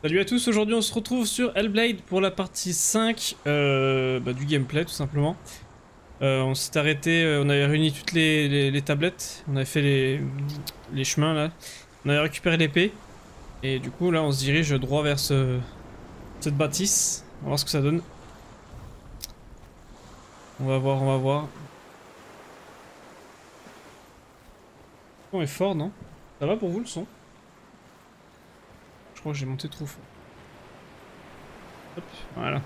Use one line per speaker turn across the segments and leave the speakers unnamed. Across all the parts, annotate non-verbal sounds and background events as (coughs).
Salut à tous, aujourd'hui on se retrouve sur Hellblade pour la partie 5 euh, bah, du gameplay tout simplement. Euh, on s'est arrêté, euh, on avait réuni toutes les, tablettes, on avait fait les, chemins là, on avait récupéré l'épée et du coup là on se dirige droit vers ce, cette bâtisse, on va voir ce que ça donne. On va voir, on va voir. Le son est fort non? Ça va pour vous le son? Je crois que j'ai monté trop fort. Hop, voilà.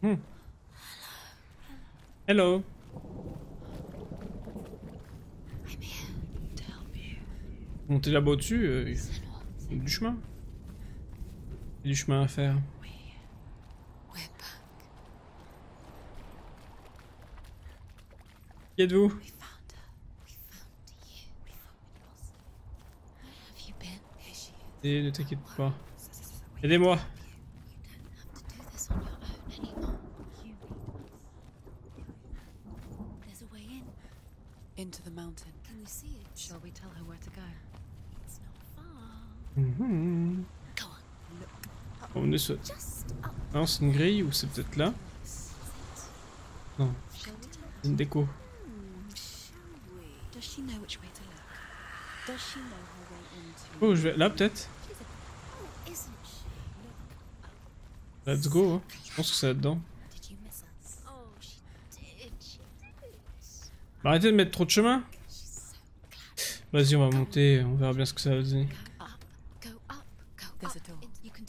Hmm. Hello. Monter là-bas au-dessus, euh, il y a du chemin. Il y a du chemin à faire. Qui êtes-vous? Et ne t'inquiète pas. Aidez-moi Into. Can you see it? Shall we tell her where Mmh. On est sur... Non, c'est une grille ou c'est peut-être là Non. C'est une déco. Oh, je vais là peut-être Let's go, hein. je pense que c'est là-dedans. Bah, arrêtez de mettre trop de chemin Vas-y, on va monter, on verra bien ce que ça va donner.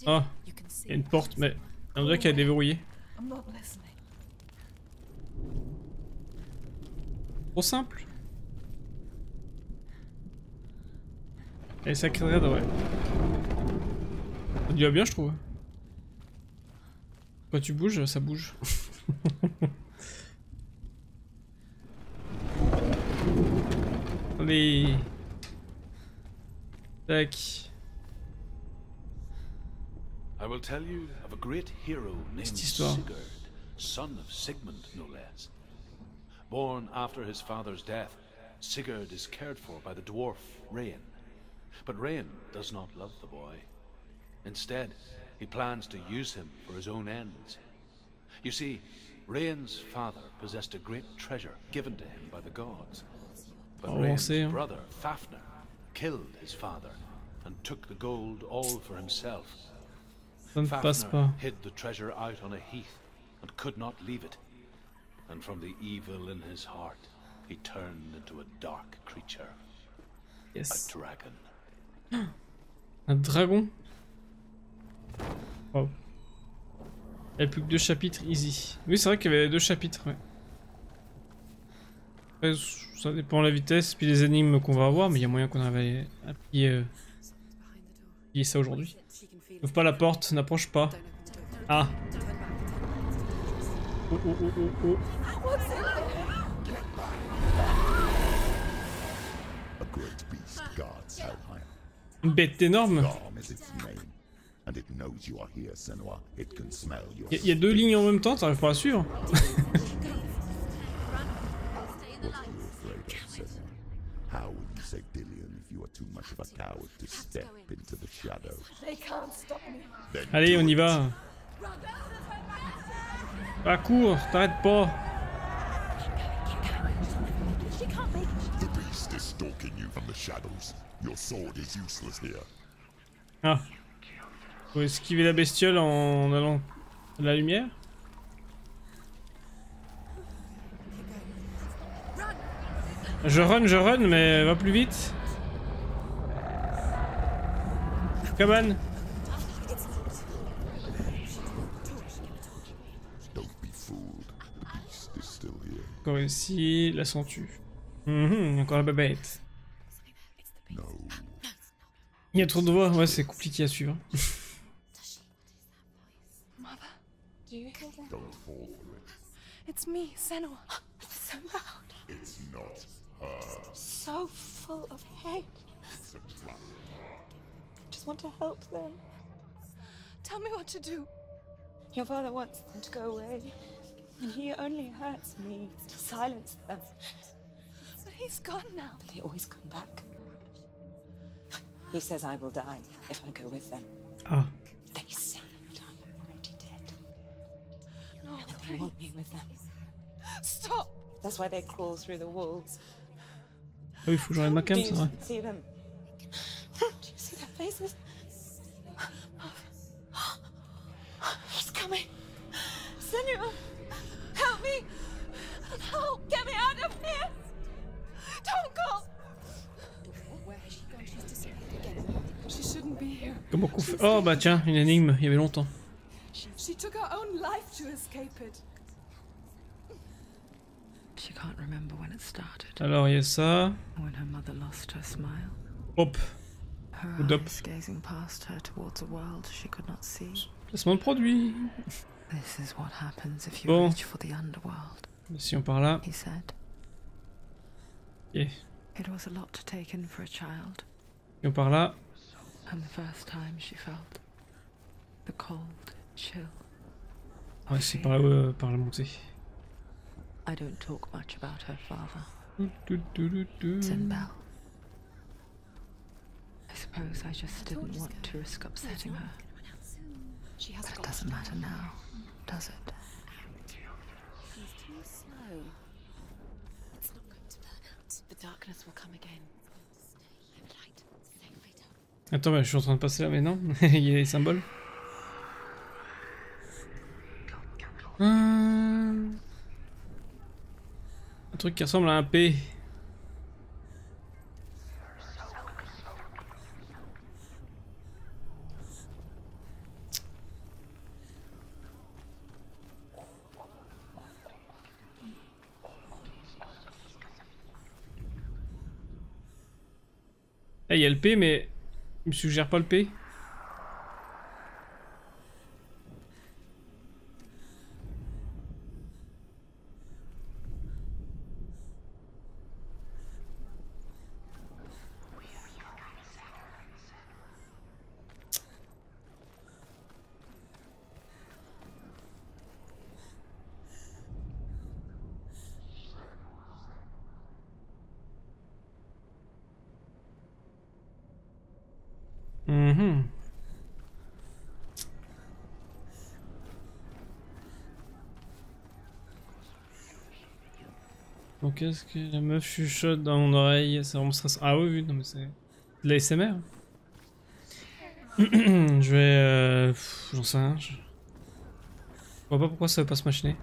Ah, il y a une porte, mais on dirait qu'elle est déverrouillée. Trop simple. Et ça crée ouais. Ça lui va bien, je trouve. Quand tu bouges, ça bouge. (laughs) Allez. Tac.
I will tell you of a great hero named Sigurd, son of Sigmund, no less. Born after his father's death, Sigurd is cared for by the dwarf Rain. But Rain does not love the boy. Instead, he plans to use him for his own ends. You see, Rain's father possessed a great treasure given to him by the gods. But oh, Rain's brother, Fafnir, killed his father and took the gold all for himself.
Ça ne passe pas.
hid the treasure out on a heath and could not leave it. And from the evil in his heart, he turned into a dark creature.
Yes.
A dragon. (gasps)
Un dragon? Wow. Il n'y a plus que deux chapitres, easy. Oui, c'est vrai qu'il y avait deux chapitres, ouais. Après, ça dépend de la vitesse, puis les énigmes qu'on va avoir, mais il y a moyen qu'on avait appris, euh, ça aujourd'hui. Ouvre pas la porte, n'approche pas. Ah. Oh, oh, oh, oh, oh. Une bête énorme. Il y, a deux lignes en même temps, t'arrives pas à suivre (laughs) Allez, on y va. Va, cours, t'arrêtes pas. Ah. Faut esquiver la bestiole en allant à la lumière Je run, je run, mais va plus vite. Come on. Encore ici, la sens-tu mmh, Encore la babette. Il y a trop de voix, ouais, c'est compliqué à suivre.
It's me, Senua. (gasps) So loud. It's not her. So full of hate. I just want to help them. Tell me what to do. Your father wants them to go away, and he only hurts me to silence them. But he's gone now. They always come back. He says I will die if I go with them.
Oh.
They say that I'm already dead. No, they want me with them. Stop! That's why they crawl through the walls.
Oui, faut que j'enlève ma cam,
Do
c'est
you
vrai.
see them? Do you see their faces? He's coming. Senua, help me. Help, get me out of here. Don't go. Where has she gone? She's disappeared again. She shouldn't be here.
Comment qu'on fait? Oh bah tiens, une énigme, il y avait longtemps.
She took her own life to escape it.
She can't remember when it started,
Alors il y a ça.
when her mother lost her smile.
Hop, Good up.
gazing past her towards a world she could not see.
placement de produit.
This is what happens if you
Bon.
reach for the underworld,
Si on part là.
he said.
Ok.
It was a lot to take in for a child,
Si on part là.
and the first time she felt the cold chill.
Ouais, c'est par euh, par la montée.
I don't talk much about her father,
Du,
suppose I just didn't want to risk upsetting her. But it doesn't matter now, does it?
She's too slow. It's not going to burn out.
The darkness will come again.
Attends, bah, je suis en train de passer là, mais non. (laughs) il y a les symboles. Hum. Un truc qui ressemble à un P. il y a le P, mais il me suggère pas le P. Donc qu'est-ce que la meuf chuchote dans mon oreille C'est vraiment stressant. Ah oui, oui, non mais c'est de l'ASMR. (clears throat) je vais... Euh... J'en sais rien. Je... je vois pas pourquoi ça veut pas se machiner.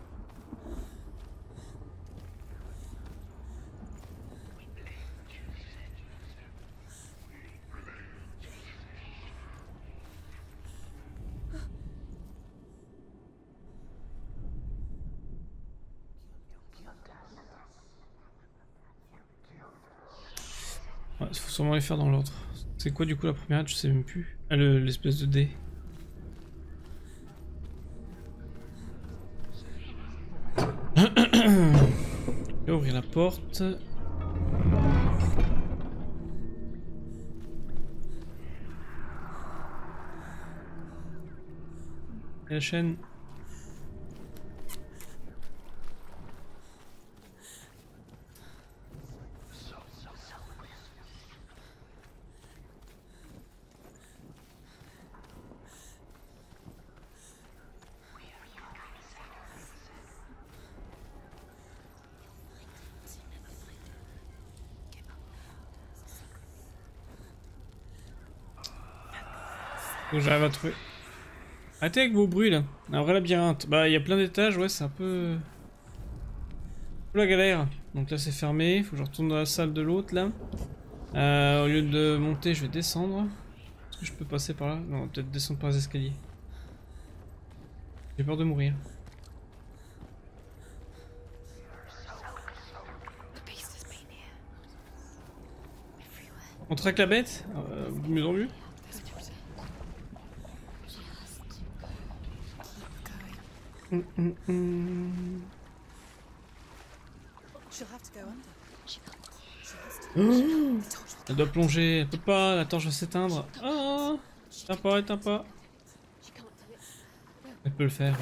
Faire dans l'ordre. C'est quoi du coup la première? Je sais même plus. Ah, le- l'espèce de dé. (coughs) Je vais ouvrir la porte. La chaîne. Faut que j'arrive à trouver. Arrêtez avec vos bruits là. Un vrai labyrinthe. Bah, il y a plein d'étages, ouais, c'est un peu. la galère. Donc là, c'est fermé. Faut que je retourne dans la salle de l'autre là. Euh, au lieu de monter, je vais descendre. Est-ce que je peux passer par là? Non, peut-être descendre par les escaliers. J'ai peur de mourir. On traque la bête? Euh, mieux en mieux
There's a She has to go. Keep going.
Hum, hum, hum.
She'll have to go under. She
Elle doit plonger, elle peut pas, la torche va s'éteindre. Ah Éteins pas, éteins pas. Elle peut le faire.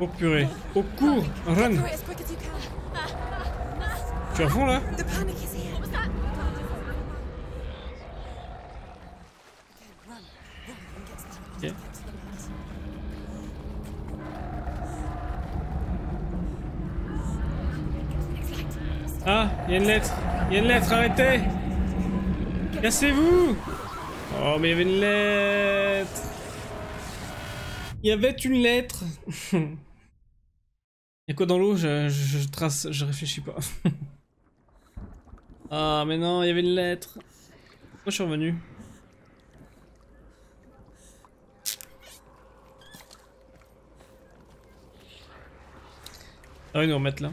Oh purée. Oh cours Run Tu es à fond là? Il y a une lettre. Il y a une lettre, arrêtez Cassez-vous Oh, mais il y avait une lettre Il y avait une lettre (laughs) Il y a quoi dans l'eau? Je, je, trace, je réfléchis pas. (laughs) ah, mais non, il y avait une lettre. Pourquoi je suis revenu? Ah oui, nous remettre là.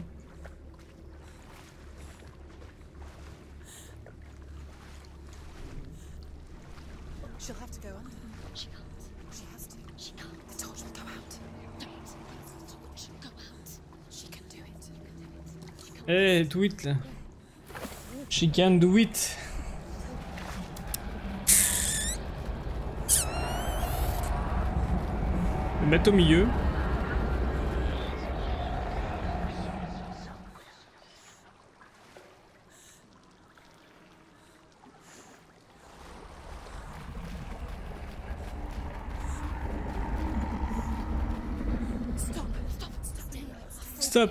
Eh, hey. She can do it. Le au milieu. Stop.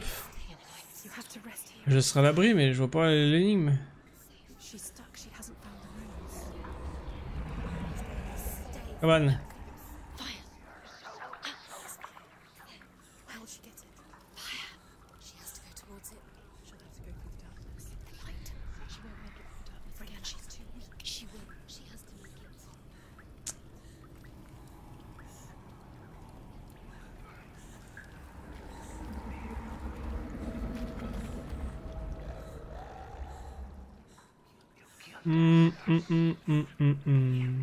Je serai à l'abri, mais je vois pas l'énigme. Come mm, mm, mm,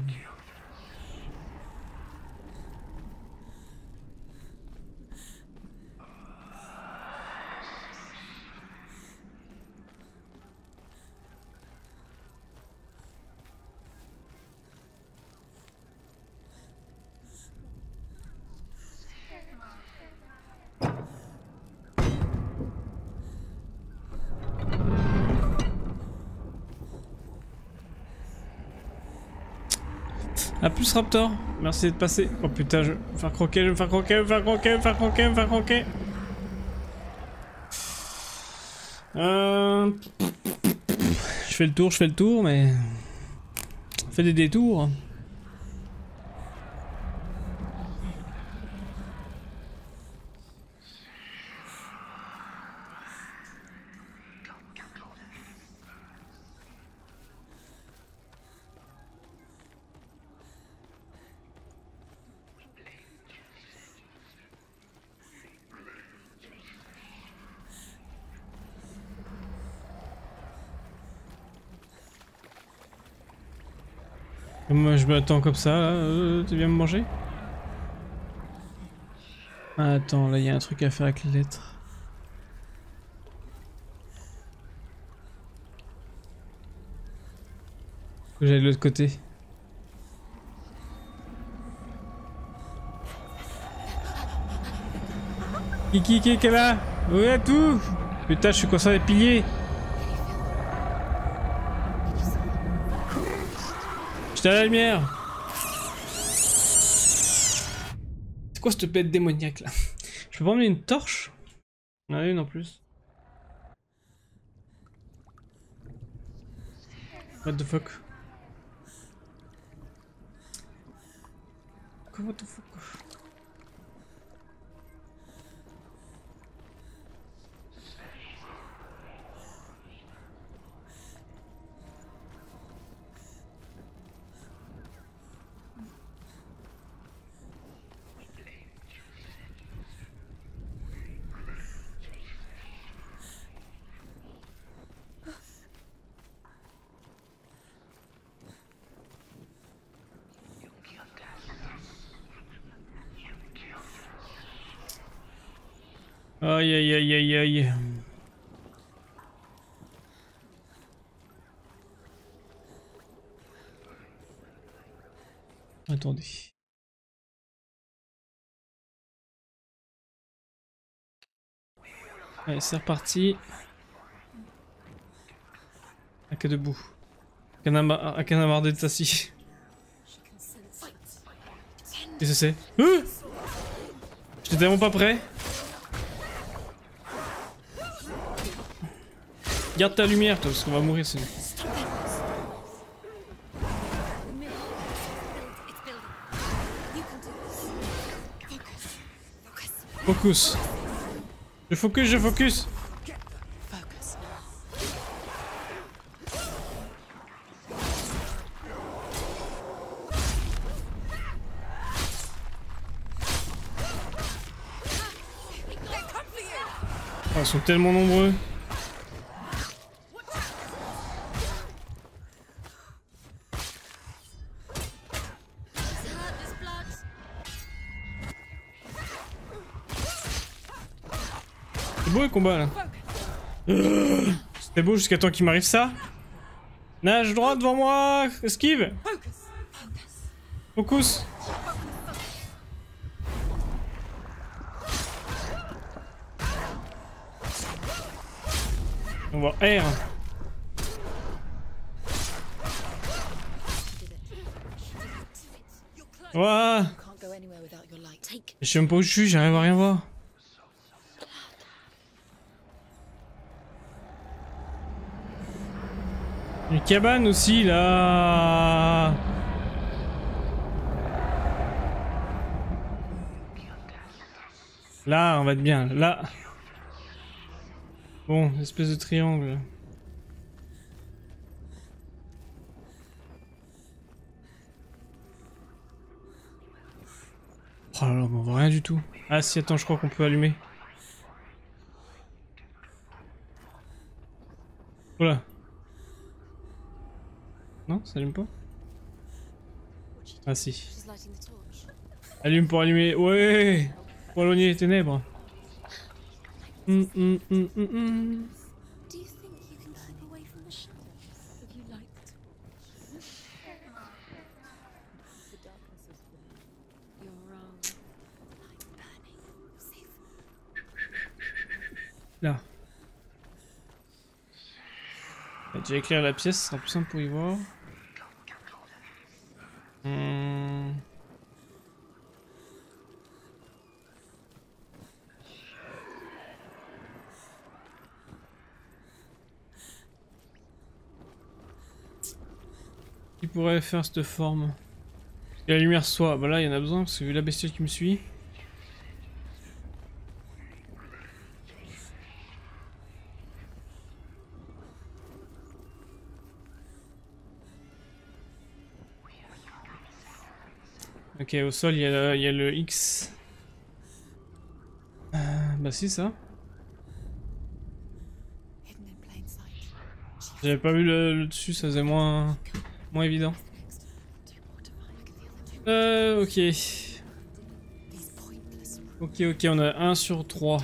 Raptor, merci d'être passé. Oh putain, je vais me faire croquer, je vais me faire croquer, je vais me faire croquer, je vais me faire croquer, je vais me faire croquer. Euh... Je fais le tour, je fais le tour, mais... Je fais des détours. Moi je m'attends comme ça, là, euh, tu viens me manger Attends, là il y a un truc à faire avec les lettres. Faut que j'aille de l'autre côté. Kiki, Kiki, là Où est tout Putain, je suis concerné des piliers La lumière. C'est quoi cette bête démoniaque là? Je peux pas emmener une torche? On a une en plus. What the fuck? What the fuck Aïe aïe aïe aïe aïe. Attendez. Allez, c'est reparti. Que debout. À canamar de Tassi. Qu'est-ce que c'est? Euh J'étais tellement pas prêt. Garde ta lumière toi parce qu'on va mourir sinon. Focus. Je focus, je focus. Oh, ils sont tellement nombreux. Combat là. (gasps) C'était beau jusqu'à temps qu'il m'arrive ça. Nage droit devant moi, esquive. Focus. On va R. Ouah. Je sais même pas où je suis, j'arrive à rien voir. Cabane aussi là. Là, on va être bien. Là. Bon, espèce de triangle. Oh là là, on voit rien du tout. Ah si, attends, je crois qu'on peut allumer. Voilà. Non, ça allume pas Ah si. Allume pour allumer. Ouais Pour éloigner les ténèbres. Mm, mm, mm, On va déjà éclairer la pièce, ce sera plus simple pour y voir. Hmm. Qui pourrait faire cette forme? La lumière soit, bah là il y en a besoin parce que vu la bestiole qui me suit. Ok, au sol, il y, a le, X. Euh, bah si, ça. J'avais pas vu le, dessus, ça faisait moins, moins évident. Euh, ok. Ok, ok, on a 1 sur 3.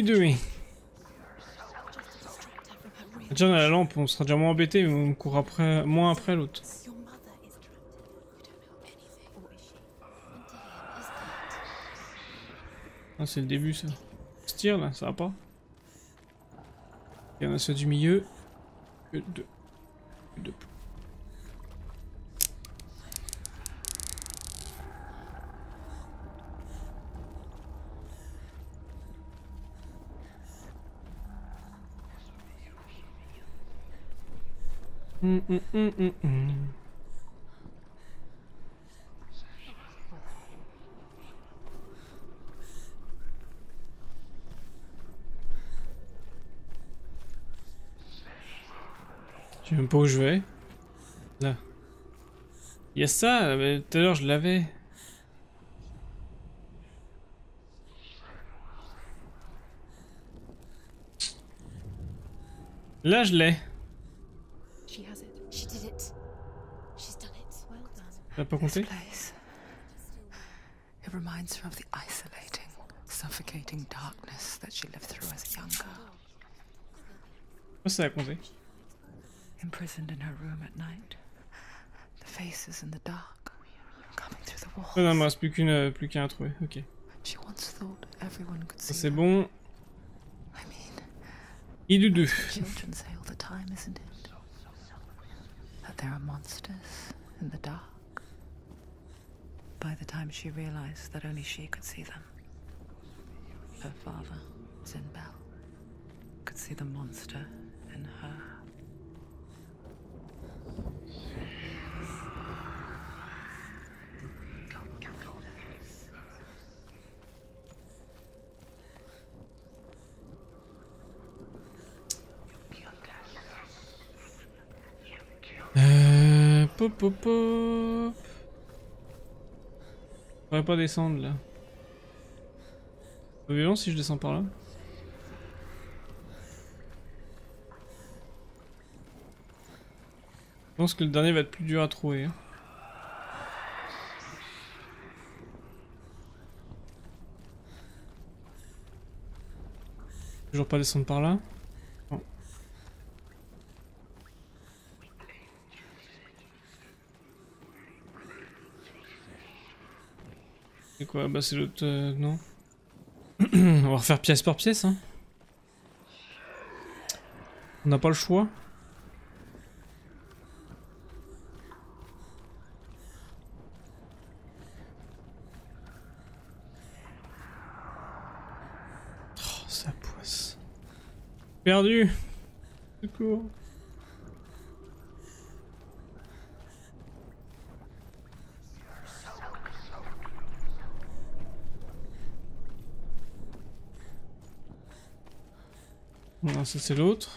You doing? Déjà on a la lampe, on sera déjà moins embêté, mais on court après, moins après l'autre. Ah c'est le début ça. Ce tir là, ça va pas. Il y en a ceux du milieu. Que deux. Que deux. Mm, mm, mm, je sais même pas où je vais? Là. Il y a ça, mais tout à l'heure je l'avais. Là je l'ai. T'as pas compté
It reminds her of the isolating, suffocating darkness that she lived through as a young girl.
What's that, compter
Imprisoned in her room at night. The faces in the dark, coming through the walls.
Oh non, il me reste plus qu'une, plus qu'un à trouver. Ok.
She once thought everyone could see
c'est bon.
I mean,
Idudu.
children say all the time, isn't it? That there are monsters in the dark. By the time she realized that only she could see them, her father, Zinbel, could see the monster in her.
Euh... Pop, pop, pop. Je pourrais pas descendre là. C'est violent si je descends par là. Je pense que le dernier va être plus dur à trouver. hein. Toujours pas descendre par là. Quoi Bah c'est l'autre... euh, non. (clears throat) On va refaire pièce par pièce hein. On n'a pas le choix. Oh, ça poisse. Perdu Secours Non, ça c'est l'autre.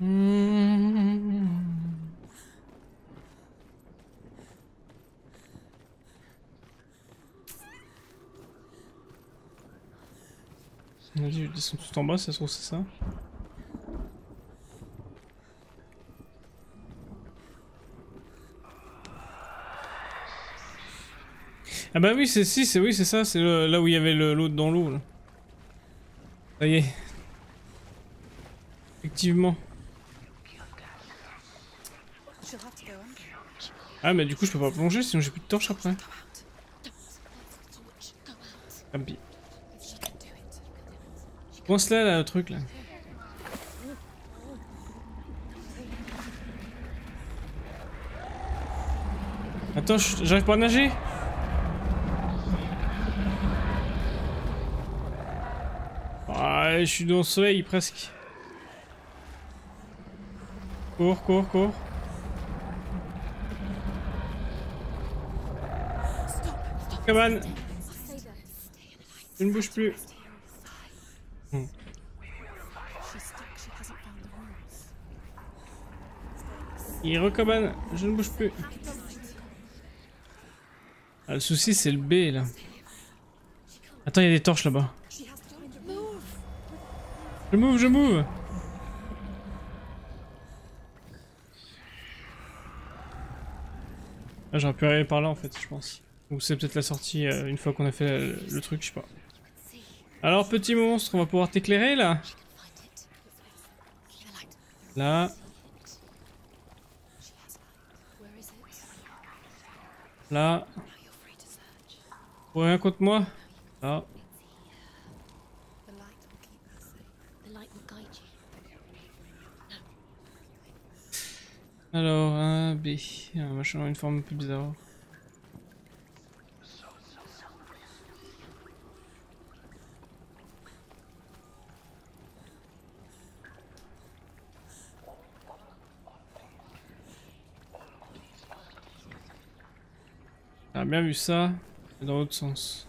Hmm. Je descends tout en bas, ça se trouve c'est ça. Ah bah oui, c'est si, c'est oui, c'est ça, c'est là où il y avait l'autre dans l'eau. Ça y est. Effectivement. Ah mais du coup je peux pas plonger sinon j'ai plus de torche après. Tant pis. Pense là, le truc là. Attends, j'arrive pas à nager Je suis dans le soleil presque. Cours, cours, cours. Cabane Je ne bouge plus. Hmm. Il recabane, je ne bouge plus. Ah, le souci c'est le B là. Attends, il y a des torches là-bas.
She has to move.
Je move, je move Ah, j'aurais pu aller par là en fait, je pense. Ou c'est peut-être la sortie euh, une fois qu'on a fait le, le truc, je sais pas. Alors petit monstre, on va pouvoir t'éclairer là Là. Là. Ouais, rien contre moi Là.
The light will keep her safe. The light will guide you.
Alors, un B. Un machin, une forme un peu bizarre. J'ai bien vu ça, mais dans l'autre sens.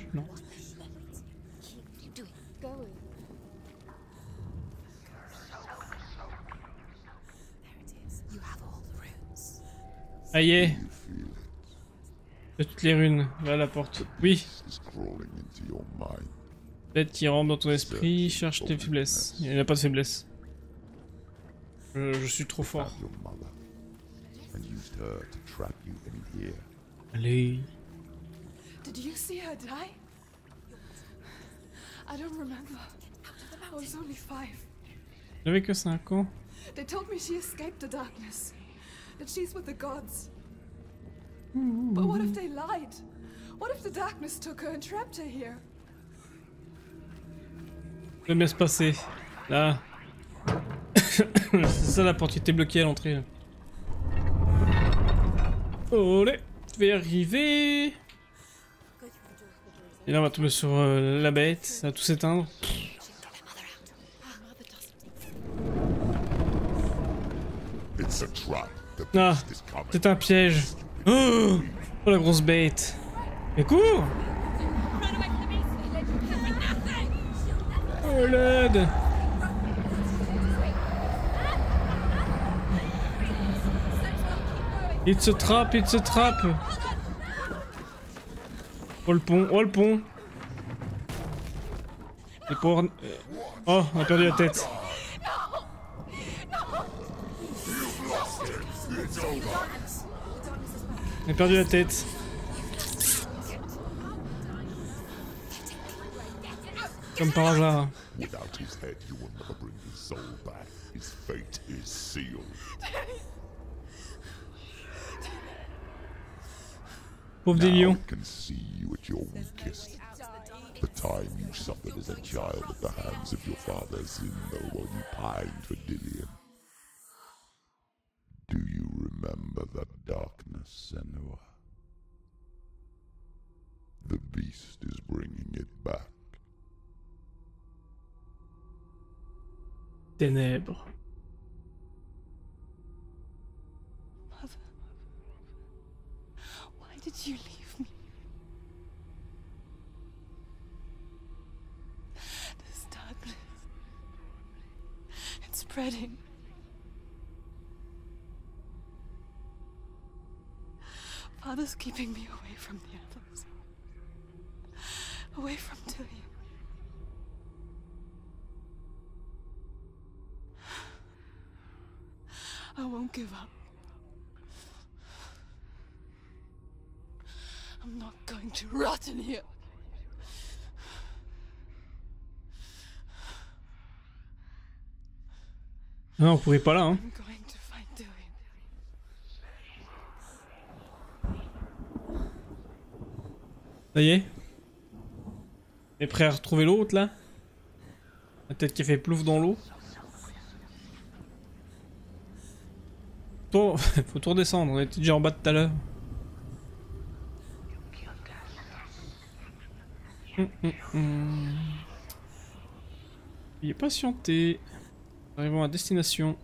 Non. Aïe De toutes les runes. Là, la porte. Oui. Bête qui rentre dans ton esprit, cherche tes faiblesses. Il n'y a pas de faiblesse. Je, je suis trop fort. Allez.
Did you see her die? I don't remember. I was only five.
J'avais que 5 ans.
They told me she escaped the darkness. That she's with the gods. But what if they lied? What if the darkness took her and trapped her here?
Je vais se passer. Là. (coughs) C'est ça la porte qui était bloquée à l'entrée. Olé, je vais arriver. Et là on va tomber sur euh, la bête, ça va tout s'éteindre. Ah, c'est un piège. Oh, oh, la grosse bête. Mais cours Oh l'aide Il se trappe, il se trappe Oh le pont, oh le pont pour... Oh, on a perdu la tête. On a perdu la tête. Comme par hasard. Pauvre des lions. The time you suffered as a child at the hands of your father Zinno while you pined for Dillian. Do you remember that darkness, Senua? The beast is bringing it back. Ténèbres.
Mother, why did you leave me? This darkness. It's spreading. Father's keeping me away from the others. Away from Tilly. I won't give up. I'm not going to rot in here.
Non, on pourrait pas là, hein. Ça y est On prêt à retrouver l'autre là? La tête qui fait plouf dans l'eau. (laughs) Faut tout redescendre, on était déjà en bas tout à l'heure. Hum, hum, hum. Il est patienté. Arrivons à destination.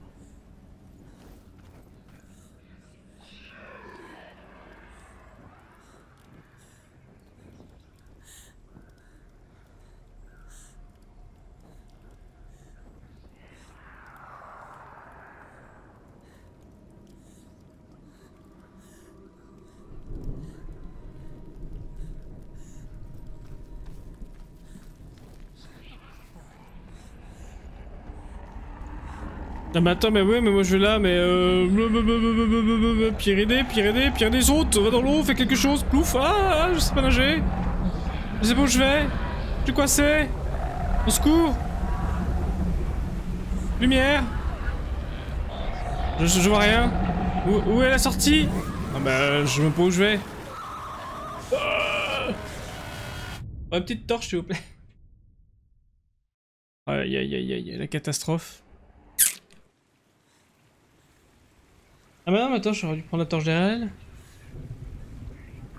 Ah mais attends mais ouais mais moi je vais là mais euh... Pyrénées, Pyrénées, Pyrénées saute, va dans l'eau, fais quelque chose, plouf, ah, je sais pas nager. Je sais pas où je vais. Je suis coincé Au secours. Lumière. Je, vois rien. Où, est la sortie? Ah bah je même pas où je vais. Ah Une petite torche s'il vous plaît. Aïe aïe aïe aïe, la catastrophe Ah bah non, mais attends, j'aurais dû prendre la torche derrière elle.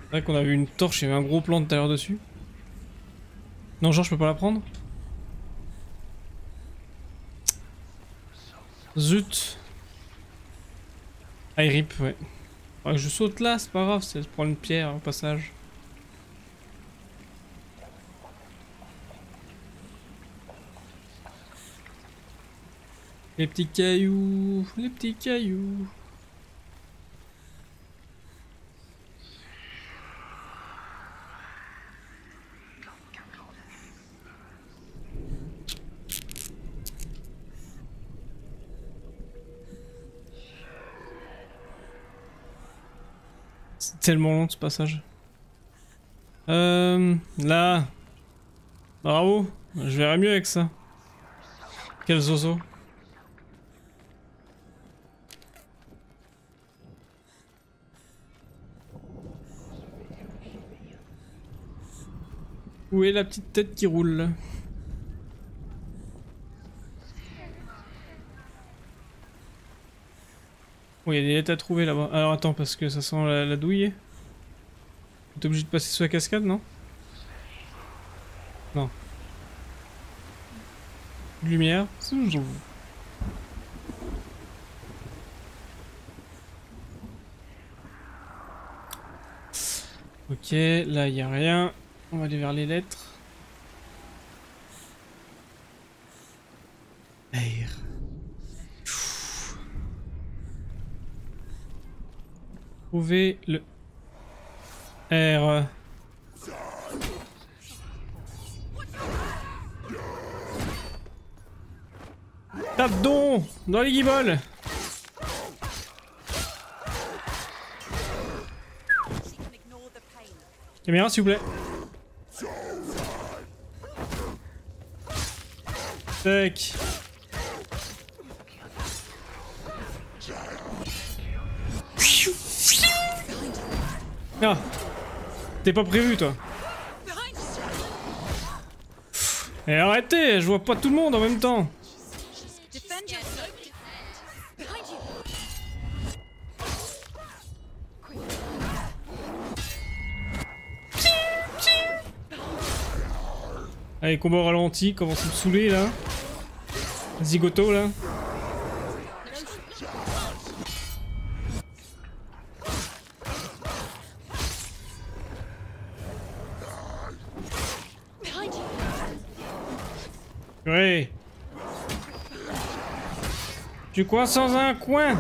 C'est vrai qu'on a vu une torche, il y avait un gros plan tout à l'heure dessus. Non, genre, je peux pas la prendre Zut Ah, rip, ouais. je saute là, c'est pas grave, c'est prendre une pierre au passage. Les petits cailloux, les petits cailloux. Tellement long ce passage. Euh, là. Bravo. Je verrai mieux avec ça. Quel zozo. Où est la petite tête qui roule Bon, il y a des lettres à trouver là-bas. Alors attends, parce que ça sent la, douille. T'es obligé de passer sur la cascade, non? Non. Lumière. Ok, là il y a rien. On va aller vers les lettres. Air. Trouver le R. Tape donc dans les guibolles Caméra s'il vous plaît Tac. Ah T'es pas prévu toi Et arrêtez, je vois pas tout le monde en même temps Allez, combat ralenti, commence à me saouler là. Zigoto là. Tu quoi sans un coin?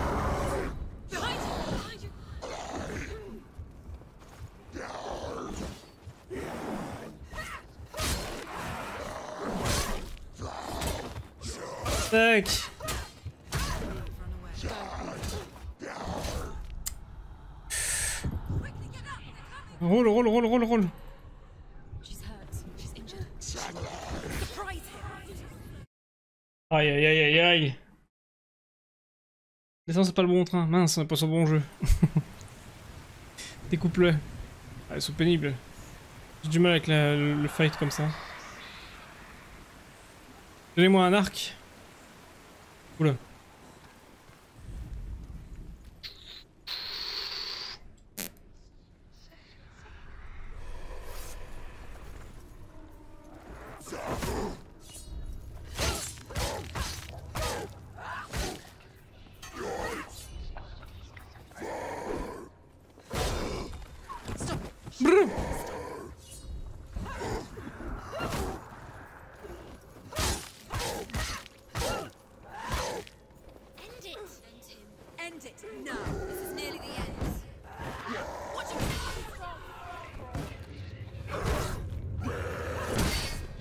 Pas le bon train, mince, on est pas sur le bon jeu. (laughs) Découpe-le. Ah, ils sont pénibles. J'ai du mal avec le fight comme ça. Donnez-moi un arc. Oula.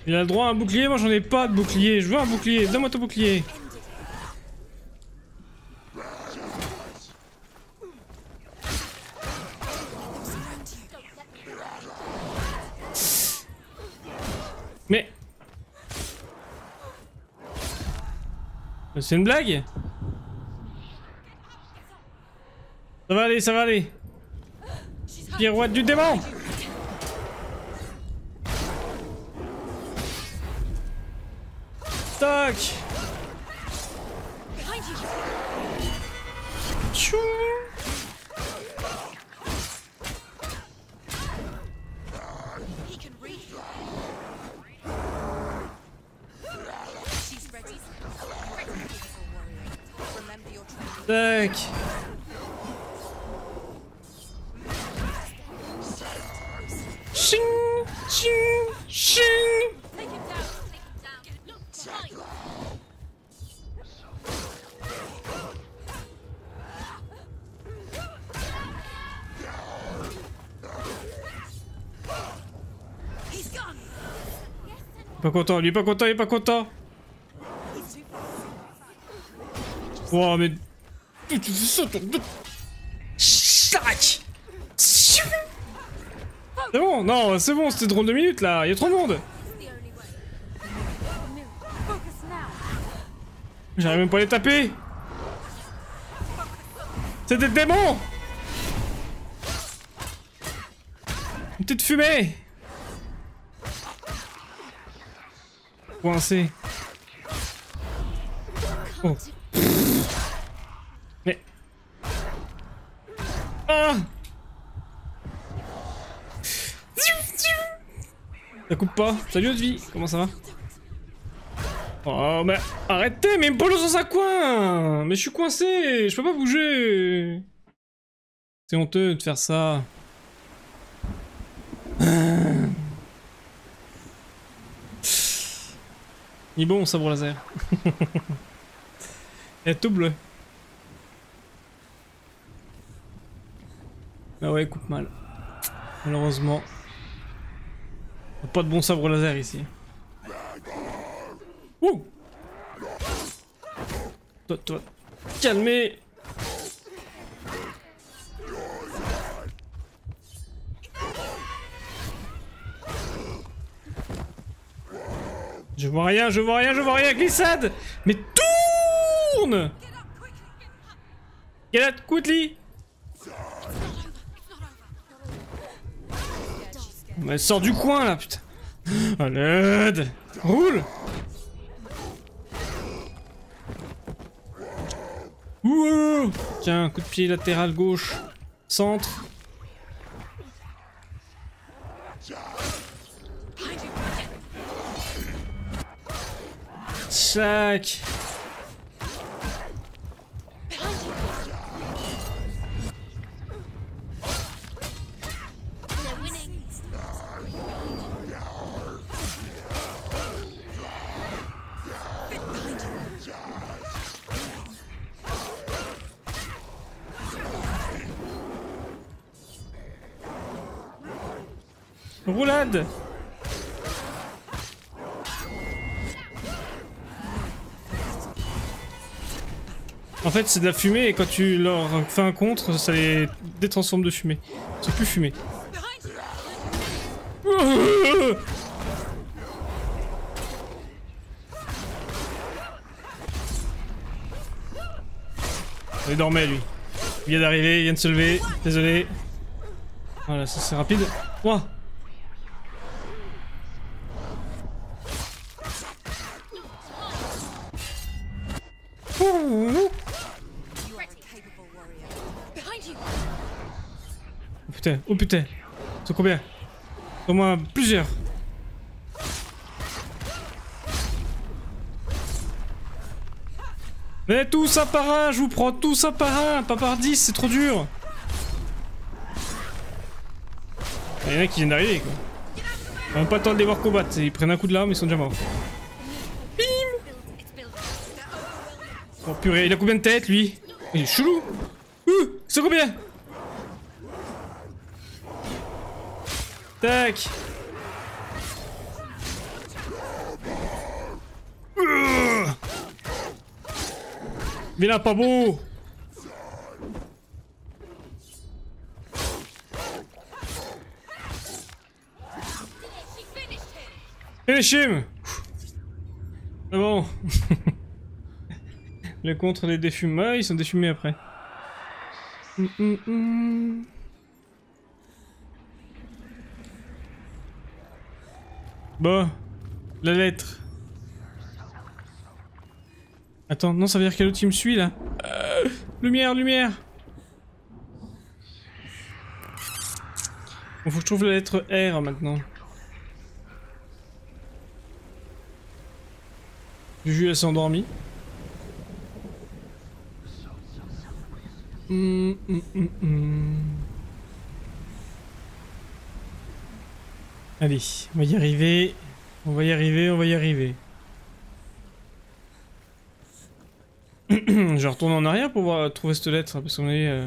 Il a le droit à un bouclier, moi j'en ai pas de bouclier. Je veux un bouclier, donne-moi ton bouclier. Mais... C'est une blague? Ça va aller, ça va aller. Pirouette du démon Tac Pas content, lui est pas content, il est pas content. Oh mais... C'est bon, non, c'est bon, c'était drôle de minutes là, il y a trop de monde. J'arrive même pas à les taper. C'est des démons Une petite fumée Coincé. Oh. Mais... Ah. Ça coupe pas. Salut vie, comment ça va? Oh mais arrêtez, mais pose dans un coin. Mais je suis coincé, je peux pas bouger. C'est honteux de faire ça. Il est bon sabre laser. (laughs) Il est tout bleu. Ah ouais, coupe mal. Malheureusement. Pas de bon sabre laser ici. Ouh Toi, toi, calmer Je vois rien, je vois rien, je vois rien, glissade. Mais tourne. Get out quickly Mais sort du coin là, putain. À l'aide Roule. Ouh. Tiens, coup de pied latéral gauche. Centre. Chac fait, c'est de la fumée et quand tu leur fais un contre, ça les détransforme de fumée. C'est plus fumée. Il dormait lui. Il vient d'arriver, il vient de se lever. Désolé. Voilà, ça c'est rapide. Ouah oh putain. C'est combien? Au moins plusieurs. Mais tout ça par un, je vous prends tout ça par un, pas par 10, c'est trop dur. Il y en a qui viennent d'arriver quoi. On n'a pas temps de les voir combattre, ils prennent un coup de lame, ils sont déjà morts. Oh purée, il a combien de têtes lui? Il est chelou Ouh C'est combien? Tac Mais là pas beau Finish him C'est bon (laughs) Le contre les défumés, ils sont défumés après. Hum, hum, hum. Bon, la lettre. Attends, non, ça veut dire quel autre qui me suit là euh, Lumière, lumière faut que je trouve la lettre R maintenant. Juju, elle s'est endormie. Hum, hum, hum, Allez, on va y arriver. On va y arriver, on va y arriver. (clears throat) Je retourne en arrière pour voir, trouver cette lettre, hein, parce qu'on est...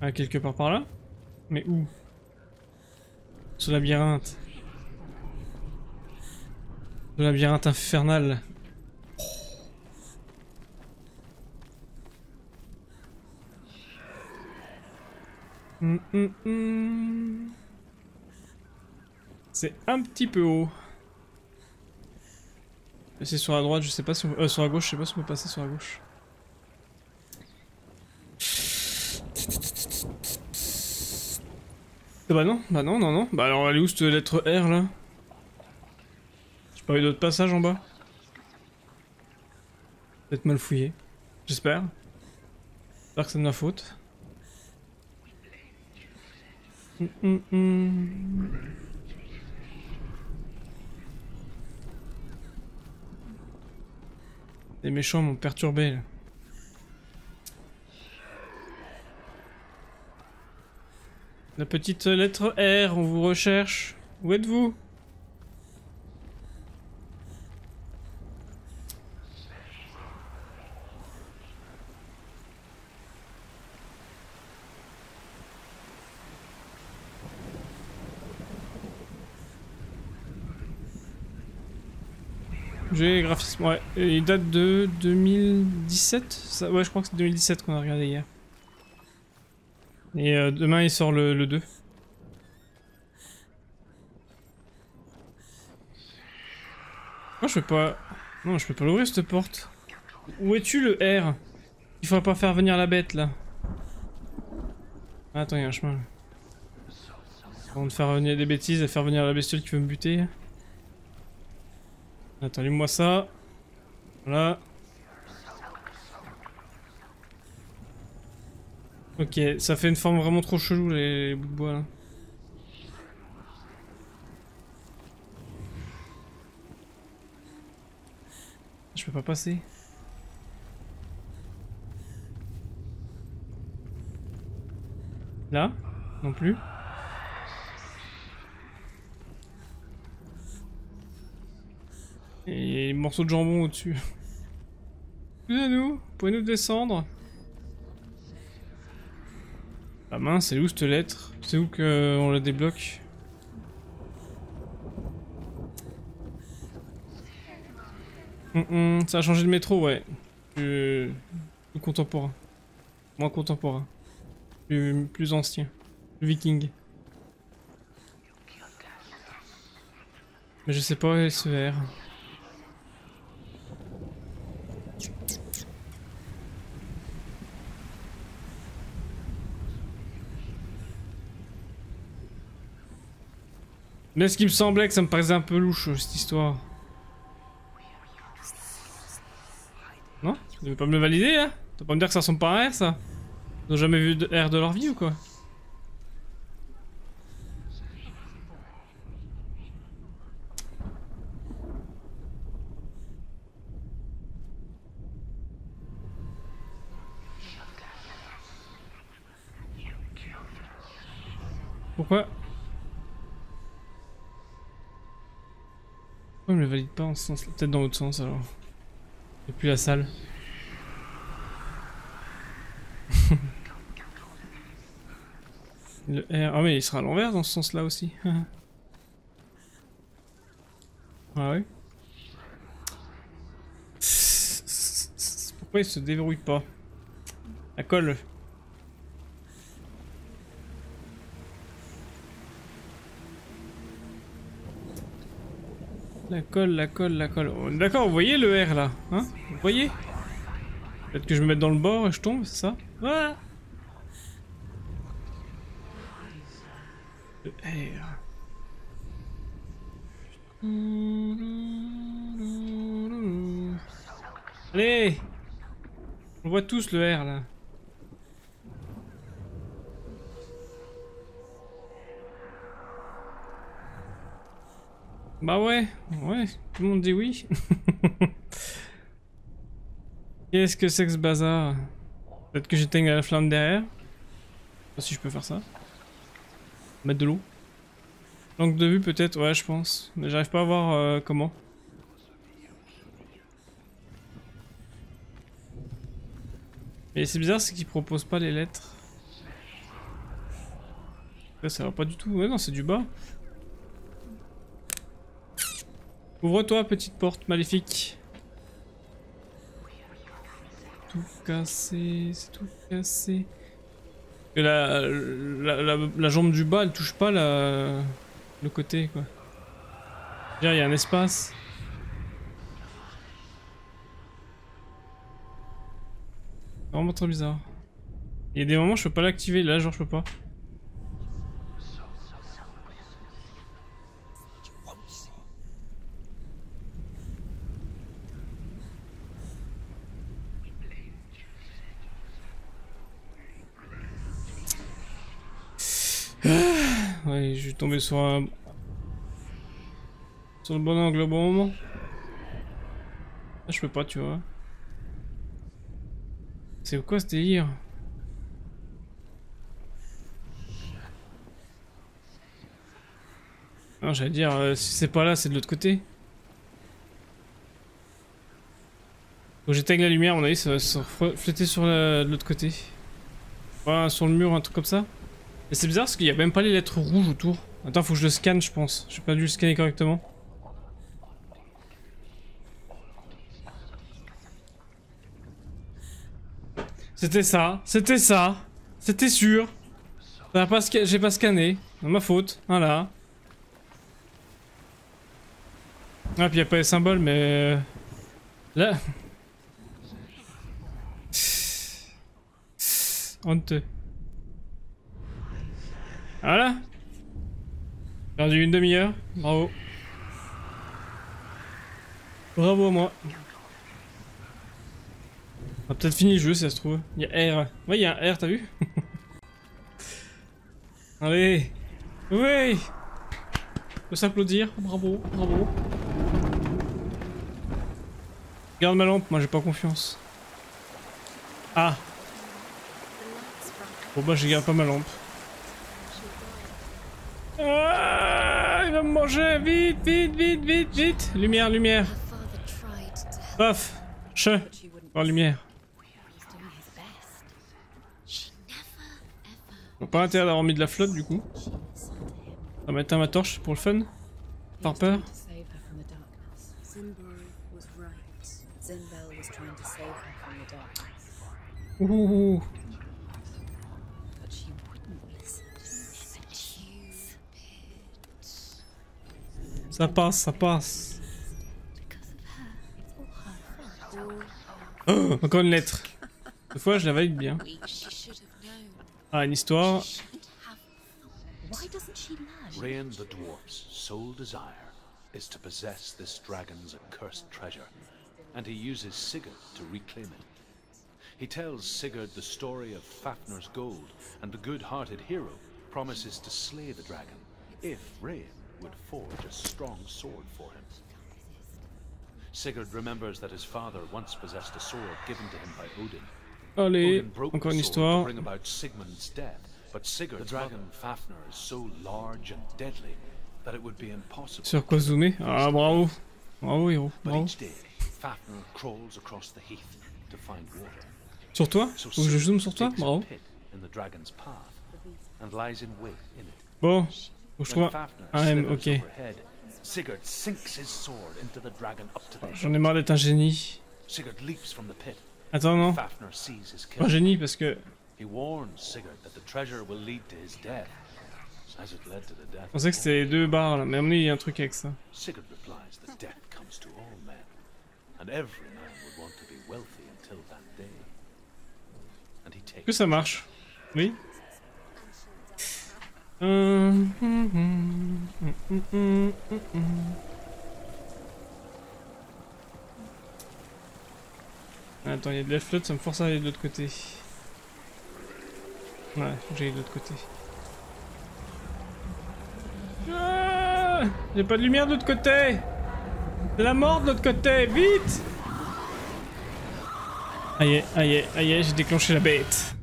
À quelque part par là. Mais où? Ce labyrinthe. Le labyrinthe infernal. Hum, hum, hum. C'est un petit peu haut. C'est sur la droite, je sais pas si on... Euh, sur la gauche, je sais pas si on peut passer sur la gauche. Bah non, bah non, non, non. Bah alors elle est où cette lettre R là? J'ai pas eu d'autres passages en bas Peut-être mal fouillé. J'espère. J'espère que c'est de ma faute. Hum, hum, hum. Les méchants m'ont perturbé. La petite lettre R, on vous recherche. Où êtes-vous? Ouais. il date de 2017 Ça, Ouais, je crois que c'est 2017 qu'on a regardé hier. Et euh, demain il sort le, le 2. Moi je peux pas... Non, je peux pas l'ouvrir cette porte. Où es-tu le R? Il faudrait pas faire venir la bête là. Attends, il y a un chemin là. Avant faire venir des bêtises et faire venir la bestiole qui veut me buter. Attends, moi ça. Voilà. Ok, ça fait une forme vraiment trop chelou les, bouts de bois là. Je peux pas passer. Là? Non plus? Et morceaux de jambon au-dessus. Excusez-nous, pouvez-nous descendre? La main, c'est où cette lettre? C'est où qu'on la débloque? Hum, hum, Ça a changé de métro, ouais. Plus, contemporain. Moins contemporain. Plus, plus ancien. Plus viking. Mais je sais pas SER. Mais ce qui me semblait que ça me paraissait un peu louche cette histoire. Non? Tu veux pas me le valider là Tu vas pas me dire que ça ressemble pas à R ça? Ils ont jamais vu de R de leur vie ou quoi Pourquoi Pourquoi valide pas en ce sens Peut-être dans l'autre sens alors. Depuis la salle. (laughs) le R. Ah mais il sera à l'envers dans ce sens là aussi. (laughs) ah oui. Pourquoi il se déverrouille pas? La colle. La colle, la colle, la colle. D'accord, vous voyez le R là Hein? Vous voyez? Peut-être que je me mette dans le bord et je tombe, c'est ça? Le R. Allez On voit tous le R là. Bah ouais, ouais, tout le monde dit oui. (laughs) Qu'est-ce que c'est que ce bazar? Peut-être que j'éteigne la flamme derrière. Je sais pas si je peux faire ça. Mettre de l'eau. Langue de vue peut-être, ouais je pense. Mais j'arrive pas à voir euh, comment. Et c'est bizarre, c'est qu'ils proposent pas les lettres. ça va pas du tout. Ouais non, c'est du bas. Ouvre-toi, petite porte maléfique. Tout cassé, c'est tout cassé. Et la, la, la, jambe du bas, elle touche pas la, le côté, quoi. Il y a un espace. Vraiment trop bizarre. Il y a des moments je peux pas l'activer, là genre je peux pas. ouais, je suis tombé sur un... Sur le bon angle au bon moment. Ah, je peux pas, tu vois. C'est quoi ce délire? Non, j'allais dire, euh, si c'est pas là, c'est de l'autre côté. Faut j'éteigne la lumière, on a vu, ça va se refléter sur l'autre côté. Sur le mur, un truc comme ça. Mais c'est bizarre parce qu'il y a même pas les lettres rouges autour. Attends, faut que je le scanne, je pense. J'ai pas dû le scanner correctement. C'était ça, c'était ça, c'était sûr. J'ai pas scanné, ma faute, voilà. Ah, puis y a pas les symboles, mais... Euh, là... Honteux. Voilà. Perdu une demi-heure. Bravo. Bravo à moi. On a peut-être fini le jeu si ça se trouve. Il y a R. Ouais, il y a un R, t'as vu? (laughs) Allez. Oui Faut s'applaudir. Bravo, bravo. Garde ma lampe, moi j'ai pas confiance. Ah Bon bah je garde pas ma lampe. Ah, me manger Vite, vite, vite, vite, vite Lumière, lumière Paf Che Par lumière. Bon, pas intérêt d'avoir mis de la flotte du coup. On va mettre ma torche pour le fun. Par peur. Ouh. Ça passe, ça passe. Oh, encore une lettre. Des fois, je la valide bien. Ah, une histoire.
Rain the dwarf's sole desire is to possess this dragon's accursed treasure, and he uses Sigurd to reclaim it. He tells Sigurd the story of Fafnir's gold, and the good-hearted hero promises to slay the dragon if Rain would forge a strong sword for him. Sigurd remembers that his father once possessed a sword given to him by Odin.
Allez, encore une histoire.
bring about Sigmund's death, but Sigurd, the dragon Fafnir, is so large and deadly that it would be impossible.
Sur quoi zoomer Ah, bravo. Bravo, héros. Bravo.
But each day, Fafnir crawls across the heath to find water.
Sur toi Faut que je zoome sur toi Bravo. Bon, que je trouve un M, ok. J'en ai marre d'être un génie. Attends, non. Un génie parce que... Je pensais que c'était les deux barres là, mais à mon il y a un truc avec ça. que ça marche Oui Attends, il y a de la flotte, ça me force à aller de l'autre côté. Ouais, j'ai de l'autre côté. Ah J'ai pas de lumière de l'autre côté la mort de l'autre côté, vite Aïe, aïe, aïe, j'ai déclenché la bête.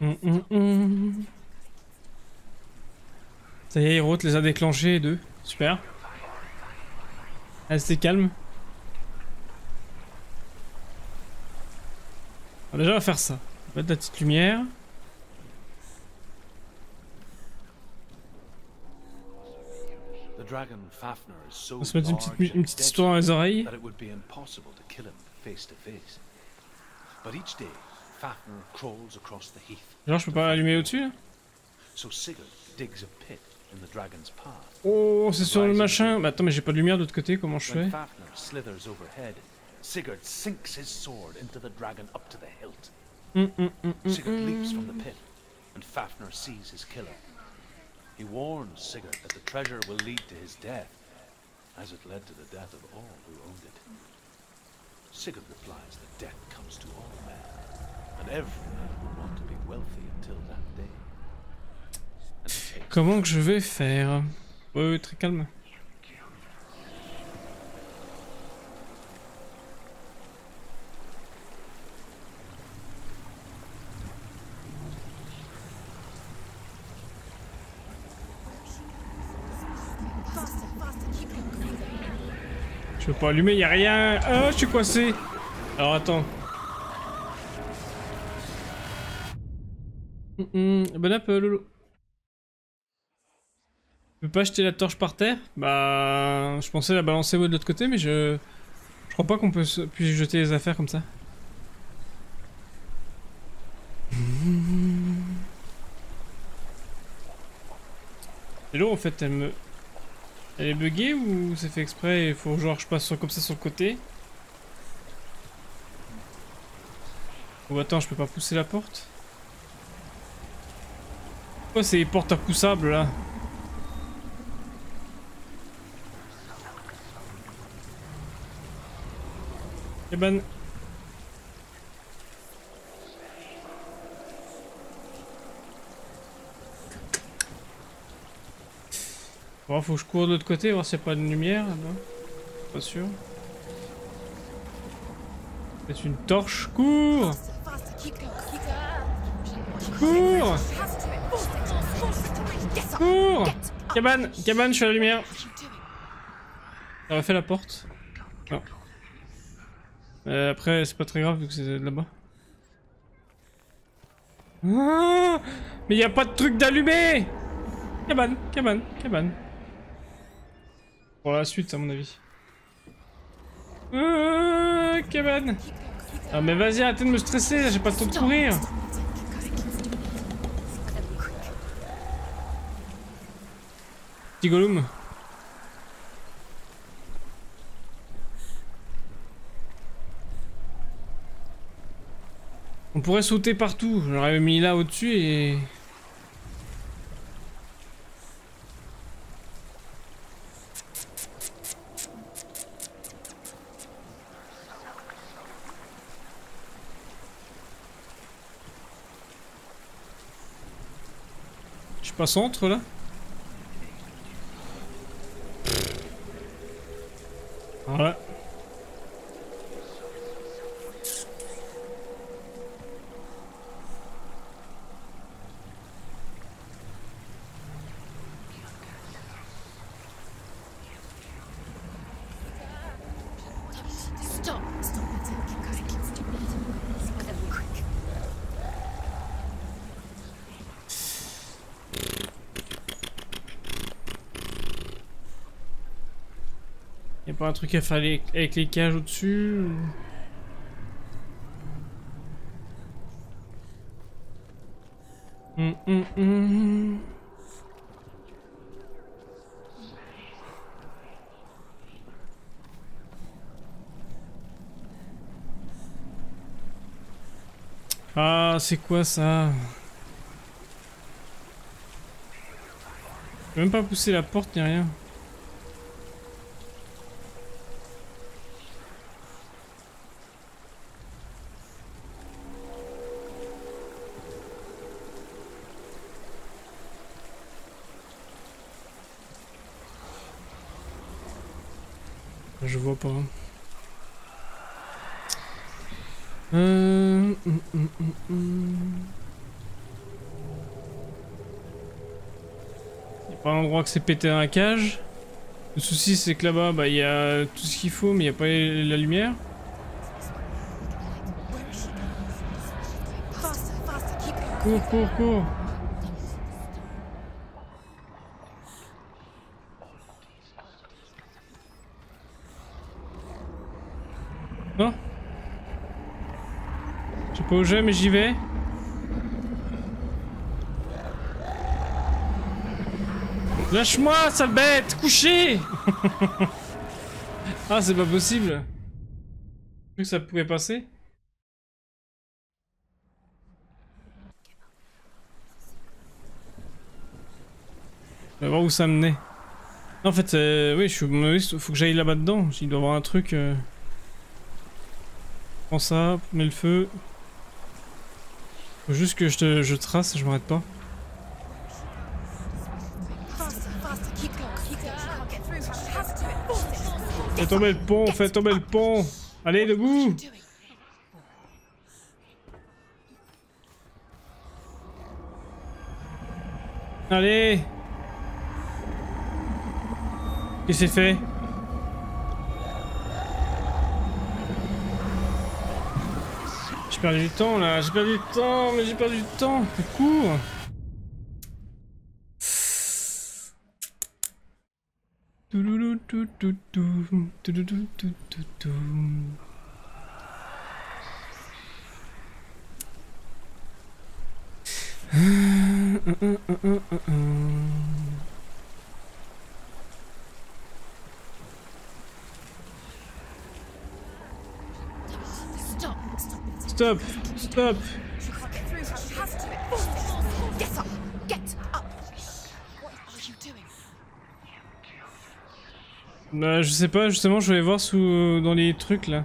Hum, hum, hum. Ça y est, Hero les a déclenchés, deux. Super. Restez calme. déjà, on va faire ça. On va mettre la petite lumière. On va se mettre une petite, une
and
petite histoire dans les oreilles.
But each day, Fafnir crawls across the heath.
Je peux pas allumer au-dessus
So Sigurd digs a pit in the dragon's path.
Oh, c'est sur le machin. Bah attends, mais j'ai pas de lumière de l'autre côté, comment je fais
Fafnir slithers overhead, Sigurd sinks his sword into the dragon up to the hilt.
Hum, hum, hum, hum,
Sigurd leaps from the pit, and Fafnir sees his killer. He warns Sigurd that the treasure will lead to his death, as it led to the death of all who owned it. Sigurd replies that death comes to all men,
Comment que je vais faire? Ouais, très calme. Je peux pas allumer, y a rien. Ah, je suis coincé. Alors attends. Hum, hum, Bon euh, Lolo. Tu peux pas jeter la torche par terre? Bah, je pensais la balancer de l'autre côté, mais je... Je crois pas qu'on peut se- puisse jeter les affaires comme ça. (laughs) Et l'eau, en fait, elle me... Elle est buggée ou c'est fait exprès et il faut genre je passe comme ça sur le côté? Ou attends, je peux pas pousser la porte? C'est les portes à poussables là Cabane. Bon, faut que je cours de l'autre côté, voir s'il n'y a pas de lumière là-bas. Pas sûr. C'est une torche. Cours Cours Cours Cabane Cabane, je suis à la lumière. Ça aurait fait la porte. Euh, après, c'est pas très grave vu que c'est là-bas. Ah Mais y a pas de truc d'allumé Cabane, cabane, cabane. Pour la suite, à mon avis. Ah, cabane. Ah mais vas-y, arrêtez de me stresser, j'ai pas le temps de courir. On pourrait sauter partout. J'aurais mis là au-dessus et... Je passe entre là Voilà.
Stop! Stop
Y'a pas un truc à faire avec les cages au-dessus Hum, hum, hum. Ah, c'est quoi ça? Je peux même pas pousser la porte ni rien. Pas. A pas un endroit que c'est pété dans la cage. Le souci c'est que là-bas, bah il y a tout ce qu'il faut, mais il y a pas la lumière. Cours, cours, cours. Pas où j'ai mais j'y vais. Lâche-moi, sale bête Couché (laughs) Ah, c'est pas possible Je que ça pouvait passer. On va voir où ça menait. En fait, euh, oui, je suis faut que j'aille là-bas dedans. Il doit y avoir un truc. Euh... Prends ça, mets le feu. Faut juste que je, te, je trace, je m'arrête pas. Fais tomber le pont, fais tomber le pont. Allez, debout. Allez. Qu'est-ce que c'est fait? J'ai perdu du temps là, j'ai perdu du temps, mais j'ai perdu du temps, c'est court Stop Stop Bah je sais pas, justement je vais voir sous dans les trucs là.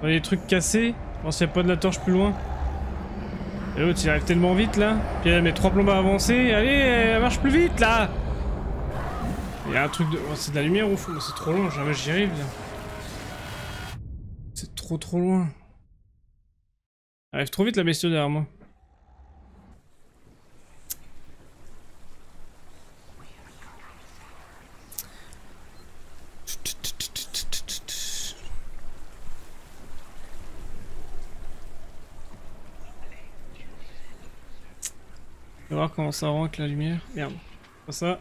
Dans les trucs cassés, voir s'il n'y a pas de la torche plus loin. Et l'autre il arrive tellement vite là. Puis elle met trois plombes à avancer. Allez, elle marche plus vite là Il y a un truc de... Oh, c'est de la lumière au fond, c'est trop loin, jamais j'y arrive là. C'est trop trop loin. Arrive trop vite la bestiole derrière moi. On va voir comment ça rend avec la lumière. Merde, pas ça.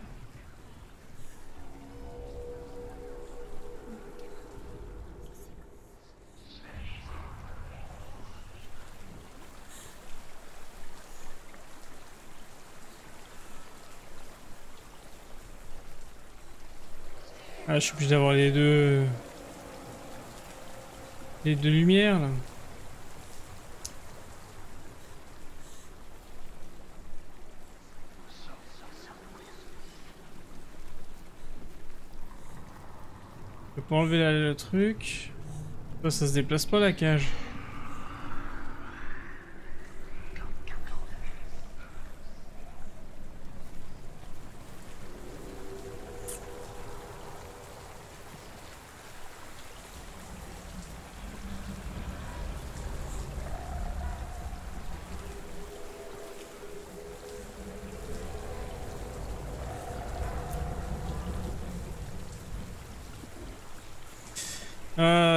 Ah, je suis obligé d'avoir les deux... Les deux lumières, là. Je peux enlever le truc. Ça se déplace pas la cage.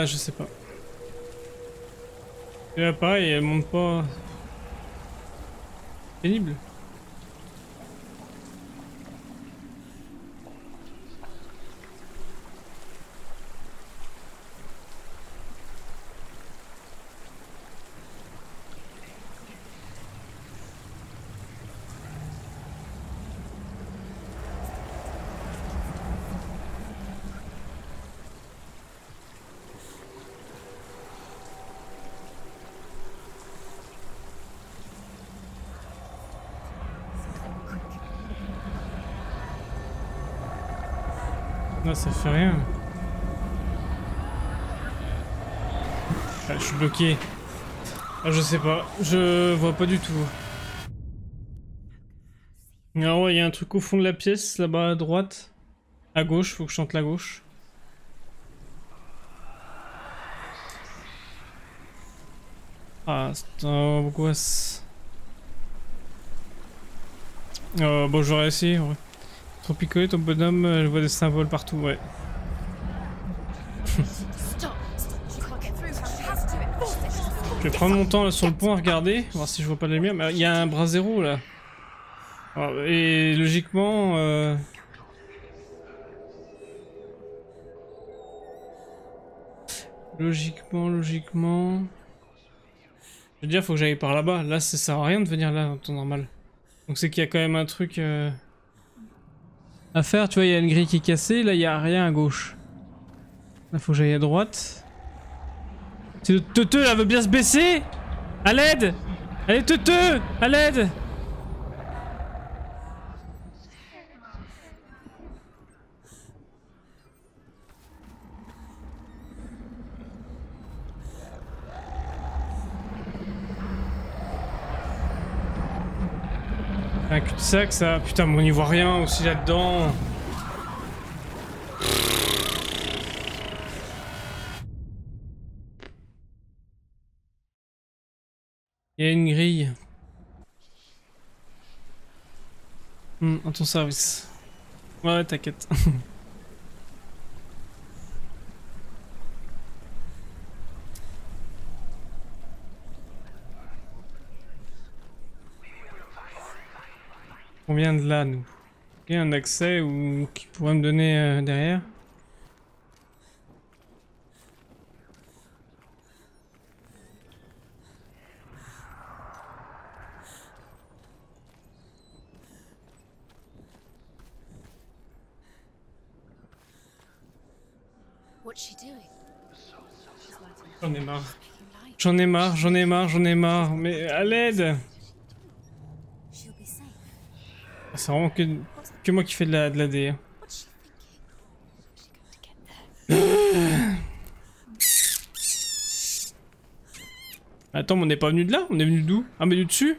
je sais pas. Et elle monte pas. Pénible. Ça fait rien. Ah, je suis bloqué. Ah, je sais pas. Je vois pas du tout. Ah ouais, il y a un truc au fond de la pièce, là-bas à droite. À gauche, faut que je chante la gauche. Ah, c'est un angoisse. Euh, bon, essayé, ouais. Trop picolé ton bonhomme, je vois des symboles partout, ouais. je vais prendre mon temps là sur le pont à regarder, voir si je vois pas les miens. Mais il y a un bras zéro là. et logiquement... Euh... Logiquement, logiquement... Je veux dire, faut que j'aille par là-bas. Là, ça sert à rien de venir là en temps normal. Donc c'est qu'il y a quand même un truc euh, faire. Tu vois, il y a une grille qui est cassée. Là, il y a rien à gauche. Là, faut que j'aille à droite. C'est le teuteux, là, veut bien se baisser À l'aide Allez, teuteux À l'aide Un cul-de-sac ça. Putain, mais on n'y voit rien aussi là-dedans. Il y a une grille. Hum, en ton service. Ouais, t'inquiète. (laughs) Combien de là, nous Il y a un accès ou qui pourrait me donner euh, derrière? J'en ai marre. J'en ai marre, j'en ai marre, j'en ai marre. Mais à l'aide C'est vraiment que, que moi qui fais de la, de la D. Attends, mais on n'est pas venu de là? On est venu d'où? Ah, mais du dessus?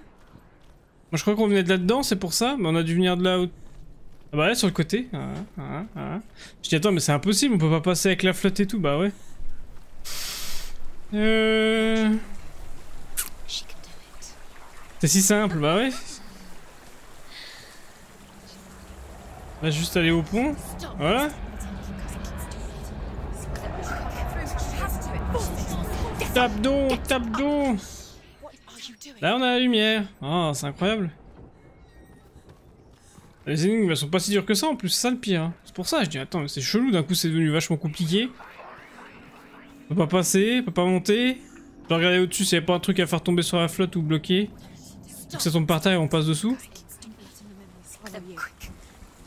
Moi je crois qu'on venait de là-dedans, c'est pour ça, mais on a dû venir de là où... Ah bah ouais, sur le côté. Ah, ah, ah. Je dis attends, mais c'est impossible, on peut pas passer avec la flotte et tout, bah ouais. Euh... C'est si simple, bah ouais. On va juste aller au pont. Voilà. Tape d'eau, tape d'eau. Là on a la lumière. Oh, c'est incroyable. Les énigmes elles sont pas si dures que ça en plus, c'est ça le pire. Hein. C'est pour ça je dis attends c'est chelou d'un coup c'est devenu vachement compliqué. On peut pas passer, on peut pas monter. Je regarder au-dessus s'il y a pas un truc à faire tomber sur la flotte ou bloquer. que ça tombe par terre et on passe dessous.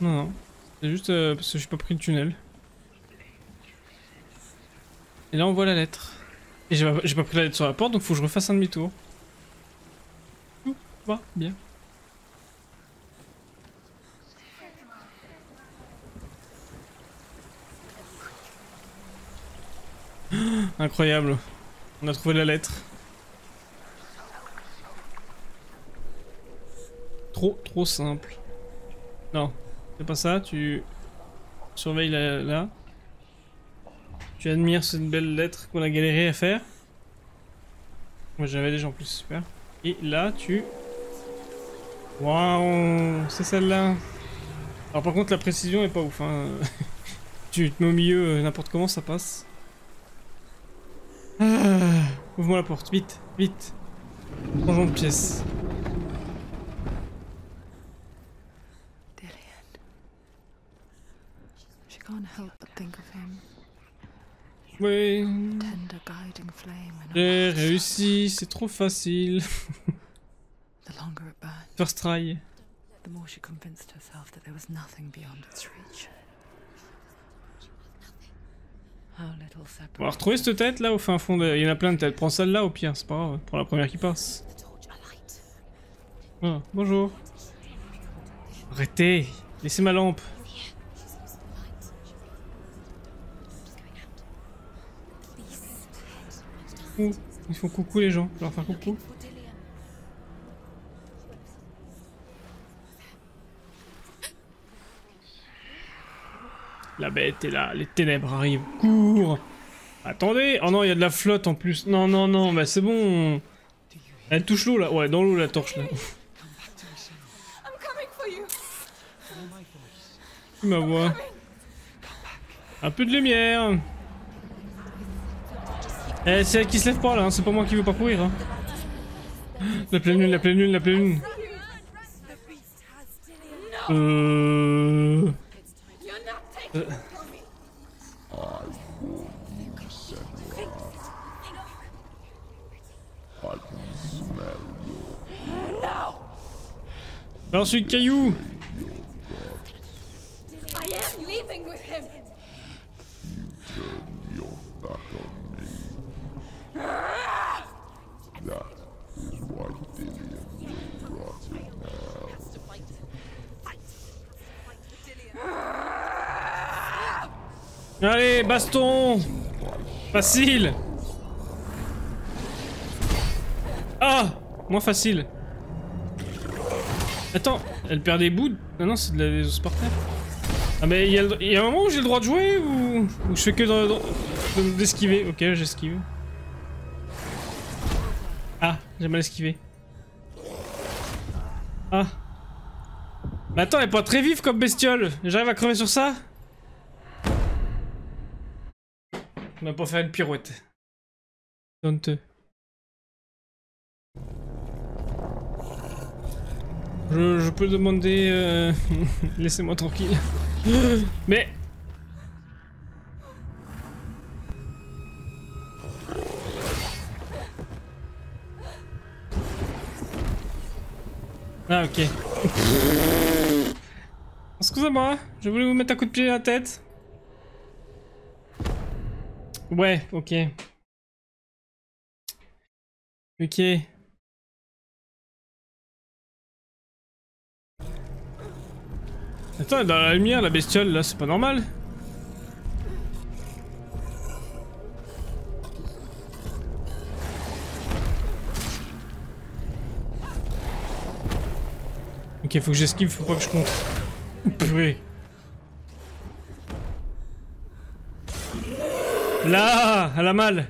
Non, non. C'est juste euh, parce que j'ai pas pris le tunnel. Et là on voit la lettre. Et j'ai pas, pris la lettre sur la porte donc faut que je refasse un demi-tour. Tout va bien. (gasps) Incroyable. On a trouvé la lettre. Trop, trop simple. Non, pas ça, tu surveilles là, Tu admires cette belle lettre qu'on a galéré à faire. Moi j'avais déjà en plus, super. Et là tu... Waouh, c'est celle-là. Alors par contre la précision est pas ouf. Hein. (laughs) tu te mets au milieu euh, n'importe comment, ça passe. Ah, Ouvre-moi la porte, vite, vite. Changeons de pièce. Oui. J'ai réussi, c'est trop facile. First try. The more she convinced herself that there was nothing beyond its reach. On va retrouver cette tête là au fin fond de... Il y en a plein de têtes. Prends celle-là au pire, c'est pas grave. Prends la première qui passe. Oh, bonjour. Arrêtez. Laissez ma lampe. Ils font coucou les gens. Je leur faire coucou. La bête est là, les ténèbres arrivent. Cours Attendez Oh non, il y a de la flotte en plus. Non, non, non, mais c'est bon. Elle touche l'eau là. Ouais, dans l'eau la torche là. Ma voix. Un peu de lumière. Eh, c'est elle qui se lève pas là, hein. c'est pas moi qui veux pas courir. Hein. La pleine lune, la pleine lune, la pleine lune. Euh. Euh. Alors, celui caillou Allez, baston Facile Ah Moins facile. Attends, elle perd des bouts Non, non, c'est de la des os. Ah mais il y, a un moment où j'ai le droit de jouer ou, ou je fais que de- de- d'esquiver? Ok, j'esquive. Ah, j'ai mal esquivé. Ah. Mais attends, elle est pas très vive comme bestiole. J'arrive à crever sur ça? On va pas faire une pirouette. Honteux. Je, je peux demander... euh, (laughs) Laissez-moi tranquille. (laughs) Mais... Ah ok. (laughs) Excusez-moi, je voulais vous mettre un coup de pied à la tête. Ouais, ok. Ok. Attends, dans la lumière, la bestiole, là, c'est pas normal. Ok, faut que j'esquive, faut pas que je compte. Purée. Là, elle a mal.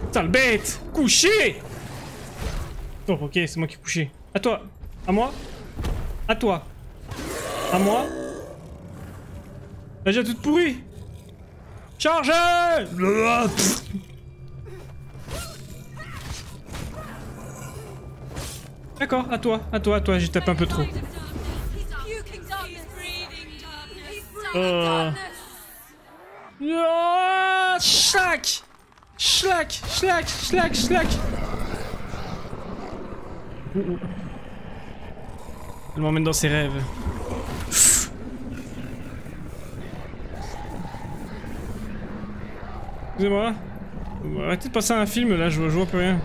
Putain, le bête Couché Bon, ok, c'est moi qui ai couché. À toi. À moi. À toi. À moi. Déjà toute pourrie. Chargez D'accord, à toi, à toi, à toi, j'ai tapé un peu trop. Euh. Oh, Schlack Schlack Schlack Schlack Schlack. Elle m'emmène dans ses rêves. Excusez-moi. Arrêtez de passer à un film là, je, je vois plus rien.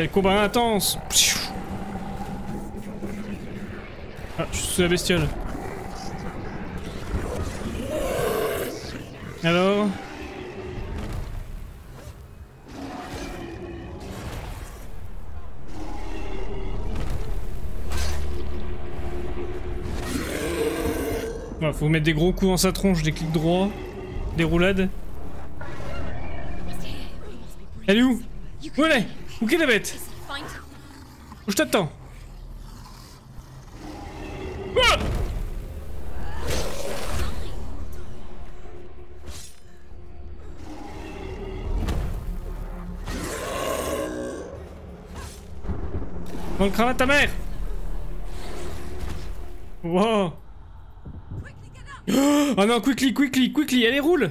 Quel combat intense Ah, je suis sous la bestiole. Alors faut mettre des gros coups dans sa tronche, des clics droits, des roulades. Elle est où? Où elle est? Où qu'est la bête Où je t'attends Ah crâne à ta mère Wow Oh non, quickly, quickly, quickly, allez, roule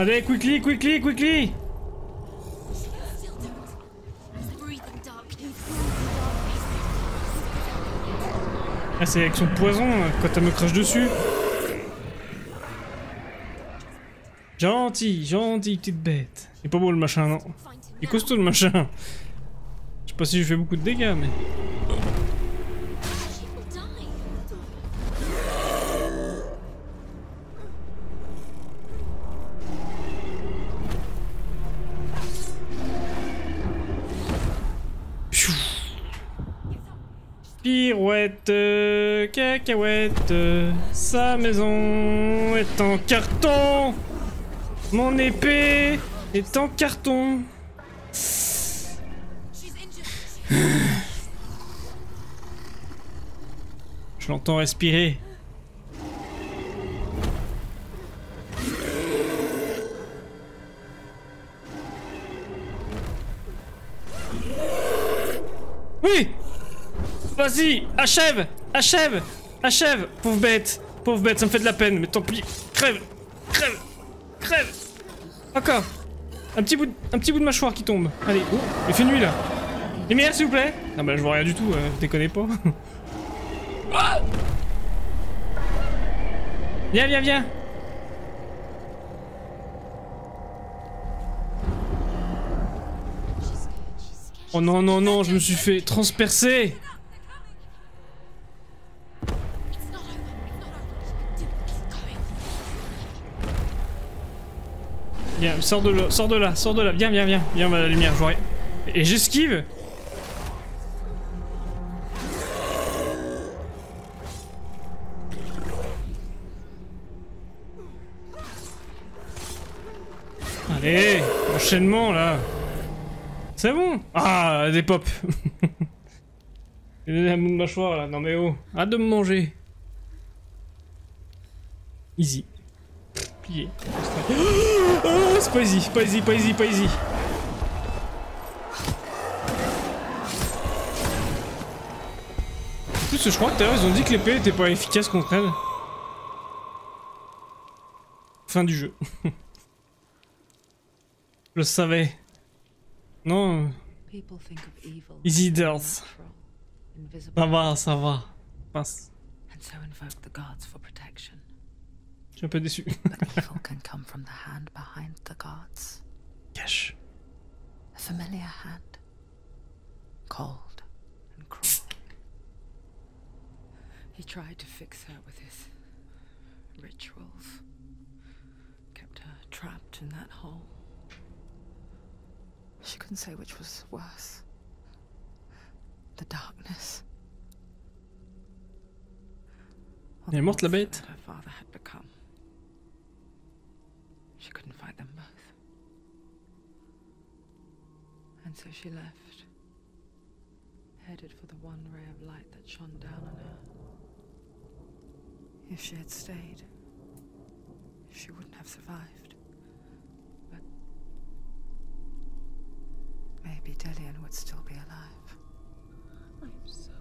Allez, quickly, quickly, quickly Ah, c'est avec son poison euh, quand elle me crache dessus. Gentil, gentil, petite bête. Il est pas beau le machin, non? Il est costaud le machin. Je sais pas si je fais beaucoup de dégâts, mais... Sa maison est en carton. Mon épée est en carton. Je l'entends respirer. Oui Vas-y, achève Achève Achève Pauvre bête Pauvre bête, ça me fait de la peine, mais tant pis. Crève Crève Crève Encore un petit, bout de, un petit bout de mâchoire qui tombe. Allez, oh, il fait nuit là. Lumière s'il vous plaît Non bah je vois rien du tout, euh, déconnez pas. (laughs) viens, viens, viens Oh non, non, non, je me suis fait transpercer Viens, sors de là, sors de là, sors de là, viens, viens, viens, viens, la lumière, je Et j'esquive. Allez, enchaînement là. C'est bon. Ah, des pop J'ai donné un bout de mâchoire là, non mais oh, hâte de me manger. Easy. Plié. Oh, c'est pas easy, pas easy, pas easy, pas easy. En plus, je crois que tout à l'heure, ils ont dit que l'épée était pas efficace contre elle. Fin du jeu. (laughs) je le savais. Non. Easy Death. Ça va, ça va. Passe. Je suis un peu déçu.
but evil (laughs) can come from the hand behind the gods.
Cash.
A familiar hand. Cold and cruel. He tried to fix her with his rituals. Kept her trapped in that hole. She couldn't say which was worse. The darkness.
Elle est morte la bête.
Her father had become. She couldn't fight them both. And so she left, headed for the one ray of light that shone down on her. If she had stayed, she wouldn't have survived. But maybe Delian would still be alive.
I'm so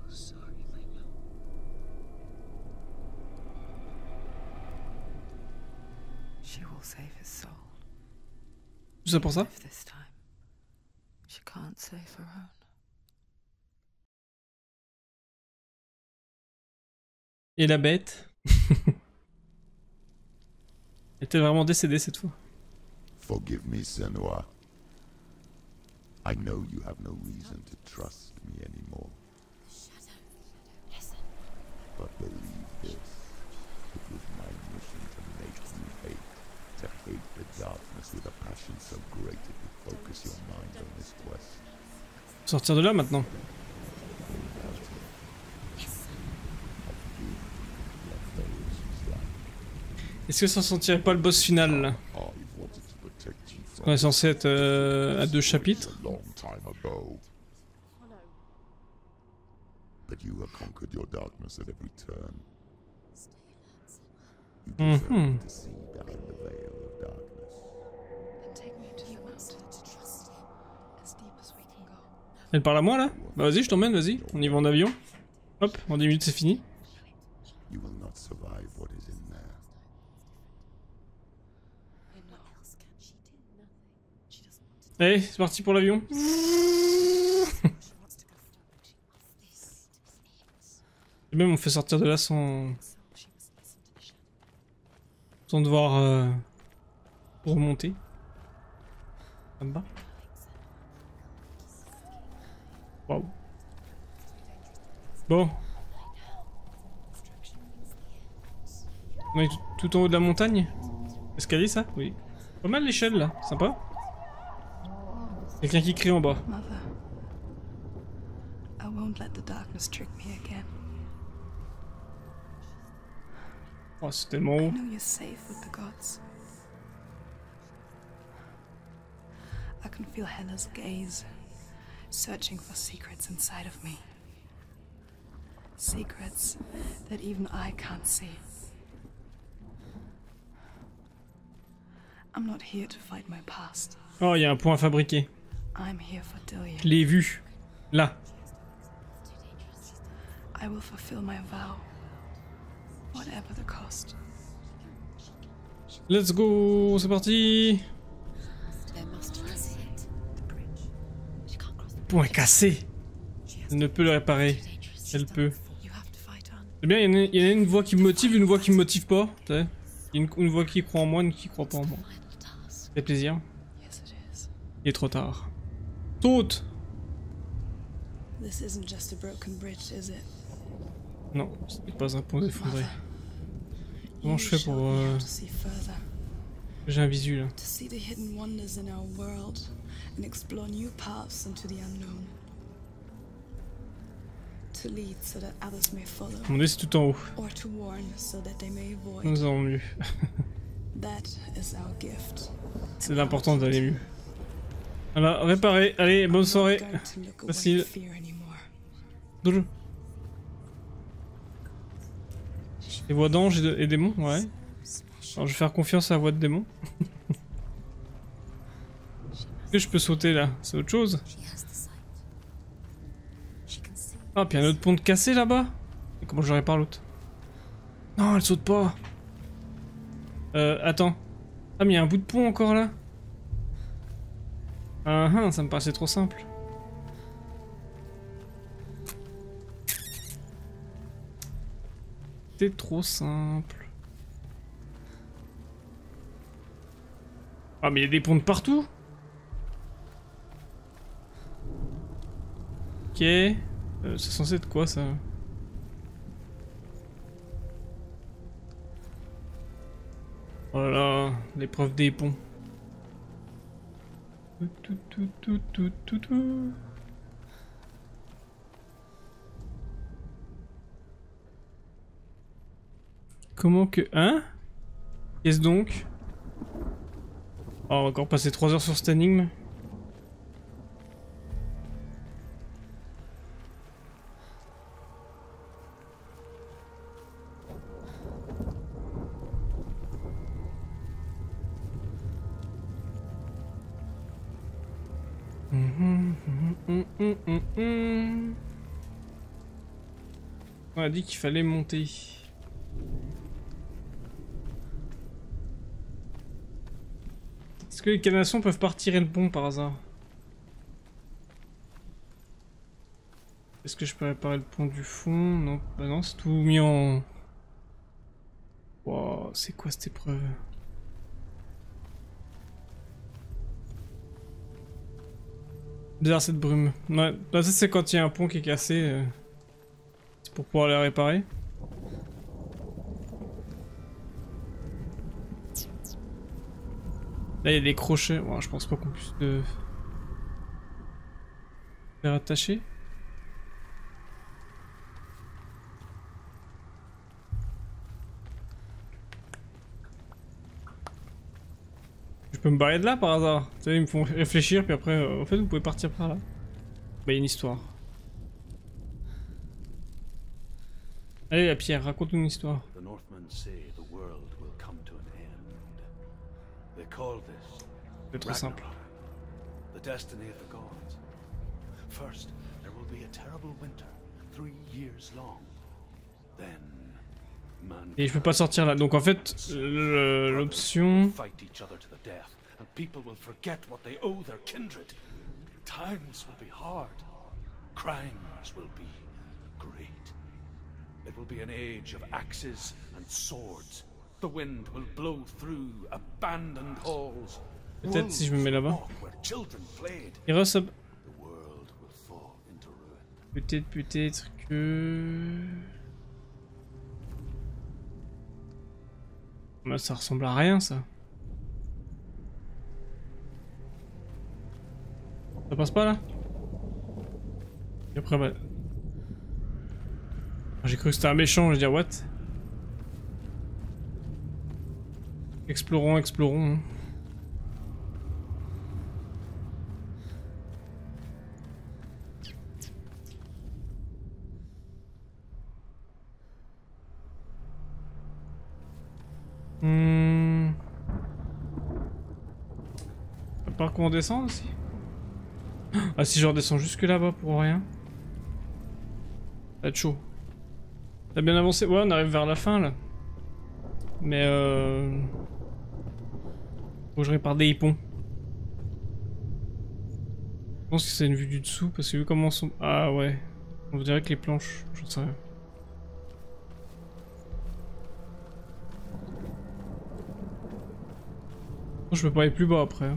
Tout ça pour ça?
If this time she can't save her own.
Et la bête? (laughs) Elle était vraiment décédée cette fois.
Forgive me, Senua. I know you have no reason to trust me anymore. But believe this. It was my mission to make you hate. To hate the darkness with a passion so great it would focus your mind on this quest.
Sortir de là maintenant. Est-ce que ça sentirait pas le boss final là On est censé être euh, à deux chapitres.
long
Elle parle à moi là Bah vas-y, je t'emmène, vas-y. On y va en avion. Hop, en 10 minutes c'est fini. Allez, c'est parti pour l'avion. Et (laughs) même on fait sortir de là sans... Sans devoir euh, remonter. Ça me. Waouh. Bon. On est tout- en haut de la montagne Escalier ça? Oui. Pas mal l'échelle là, sympa. Quelqu'un qui crie en bas.
Mother, I won't let the darkness trick me again.
Oh, c'est tellement
I
haut.
know you're safe with the gods. I can feel Hela's gaze, searching for secrets inside of me. Secrets that even I can't see. I'm not here to fight my past.
Oh, il y a un point à fabriquer.
I'm here for Delia.
Je l'ai vu. Là.
I will fulfill my vow, whatever the cost.
Let's go, c'est parti. Le pont est cassé. Elle ne peut le réparer. Elle peut. C'est bien, il y, a une voix qui me motive, une voix qui me motive pas. Tu sais. Il y a une, une, voix qui croit en moi, une qui croit pas en moi. Ça fait plaisir. Il est trop tard. Saute Non, ce n'est pas un pont effondré. Comment je fais pour... Euh... J'ai un visu là. Mon dieu, c'est tout en haut. Nous allons mieux. (laughs) c'est l'important d'aller mieux. Voilà, réparer. Allez, bonne soirée. Facile. Bonjour. Les voix d'ange et, démons, ouais. Alors je vais faire confiance à la voix de démon. (laughs) Est-ce que je peux sauter là? C'est autre chose? Ah, puis un autre pont de cassé là-bas? Comment je répare l'autre? Non, elle saute pas. Euh, attends. Ah, mais il y a un bout de pont encore là. Ah, ah ça me paraissait trop simple. C'était trop simple. Ah mais il y a des ponts partout? Ok. Euh, c'est censé être quoi ça Oh là là, l'épreuve des ponts. Tout, tout, tout, Comment que... Hein Qu'est-ce donc Oh, on va encore passer 3 heures sur cette énigme. On a dit qu'il fallait monter. Est-ce que les canassons peuvent pas retirer le pont par hasard? Est-ce que je peux réparer le pont du fond? Non, bah non, c'est tout mis en... Wow, c'est quoi cette épreuve? Bizarre cette brume. Ouais, bah ça c'est quand il y a un pont qui est cassé. Euh, c'est pour pouvoir le réparer. Là, il y a des crochets. Bon, je pense pas qu'on puisse les rattacher. Peux me barrer de là par hasard. Tu sais, ils me font réfléchir, puis après, euh, en fait, vous pouvez partir par là. Bah, il y a une histoire. Allez, la pierre, raconte une histoire. C'est trop simple. The destiny of the gods. First, there will be a terrible winter, three years long. Then, Et je peux pas sortir là. Donc en fait, l'option. people will forget what they owe their kindred. Times will be hard. Crimes will be great. It will be an age of axes and swords. The wind will blow through abandoned halls. Peut-être si je me mets là-bas. Resub. Peut-être, peut-être que... Ça ressemble à rien ça. Ça passe pas là? Et après bah... J'ai cru que c'était un méchant, je veux dire what? Explorons, explorons. Hein. Hmm. Par quoi on descend aussi Ah si je redescends jusque là-bas pour rien. Ça chaud. T'as bien avancé Ouais, on arrive vers la fin là. Mais euh... Faut que je répare des hippons. Je pense que c'est une vue du dessous parce que vu comment sont... Ah ouais. On dirait que les planches, j'en sais rien. Je peux pas aller plus bas après.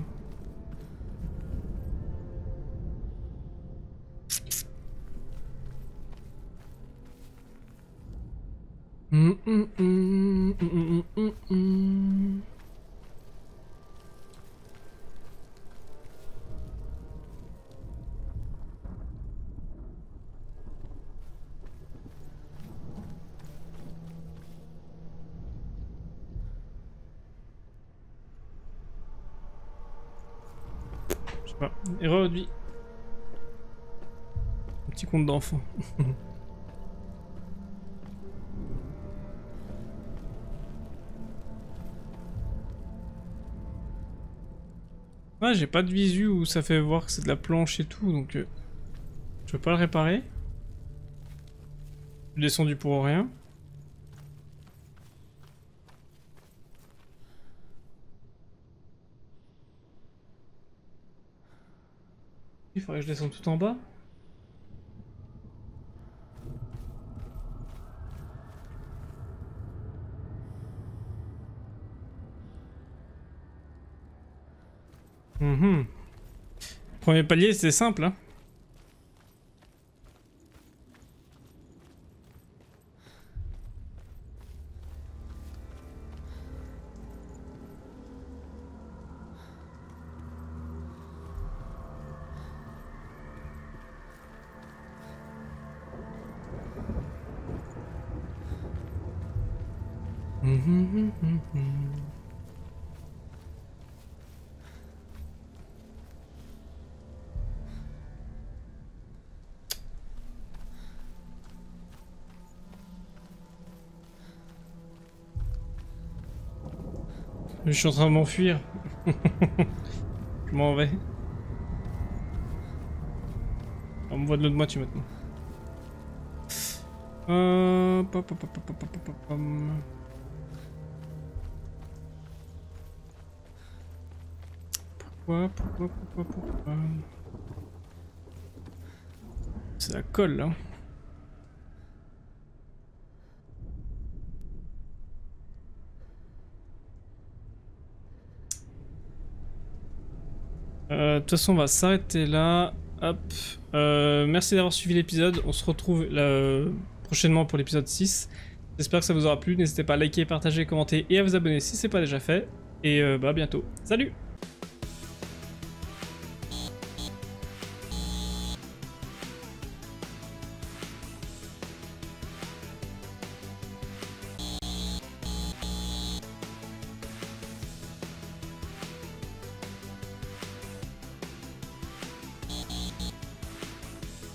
Erreur de. Un petit compte d'enfant. (laughs) ah, j'ai pas de visu où ça fait voir que c'est de la planche et tout, donc... Euh, je peux pas le réparer. Je suis descendu pour rien. Il faudrait que je descende tout en bas. Mmh. Premier palier, c'est simple. Hein. Je suis en train de m'enfuir. (laughs) je m'en vais. On me voit de l'autre moitié maintenant. Pourquoi, pourquoi, pourquoi, pourquoi? C'est la colle là. De toute façon, on va s'arrêter là. Hop. Euh, merci d'avoir suivi l'épisode. On se retrouve prochainement pour l'épisode 6. J'espère que ça vous aura plu. N'hésitez pas à liker, partager, commenter et à vous abonner si ce n'est pas déjà fait. Et euh, bah, à bientôt. Salut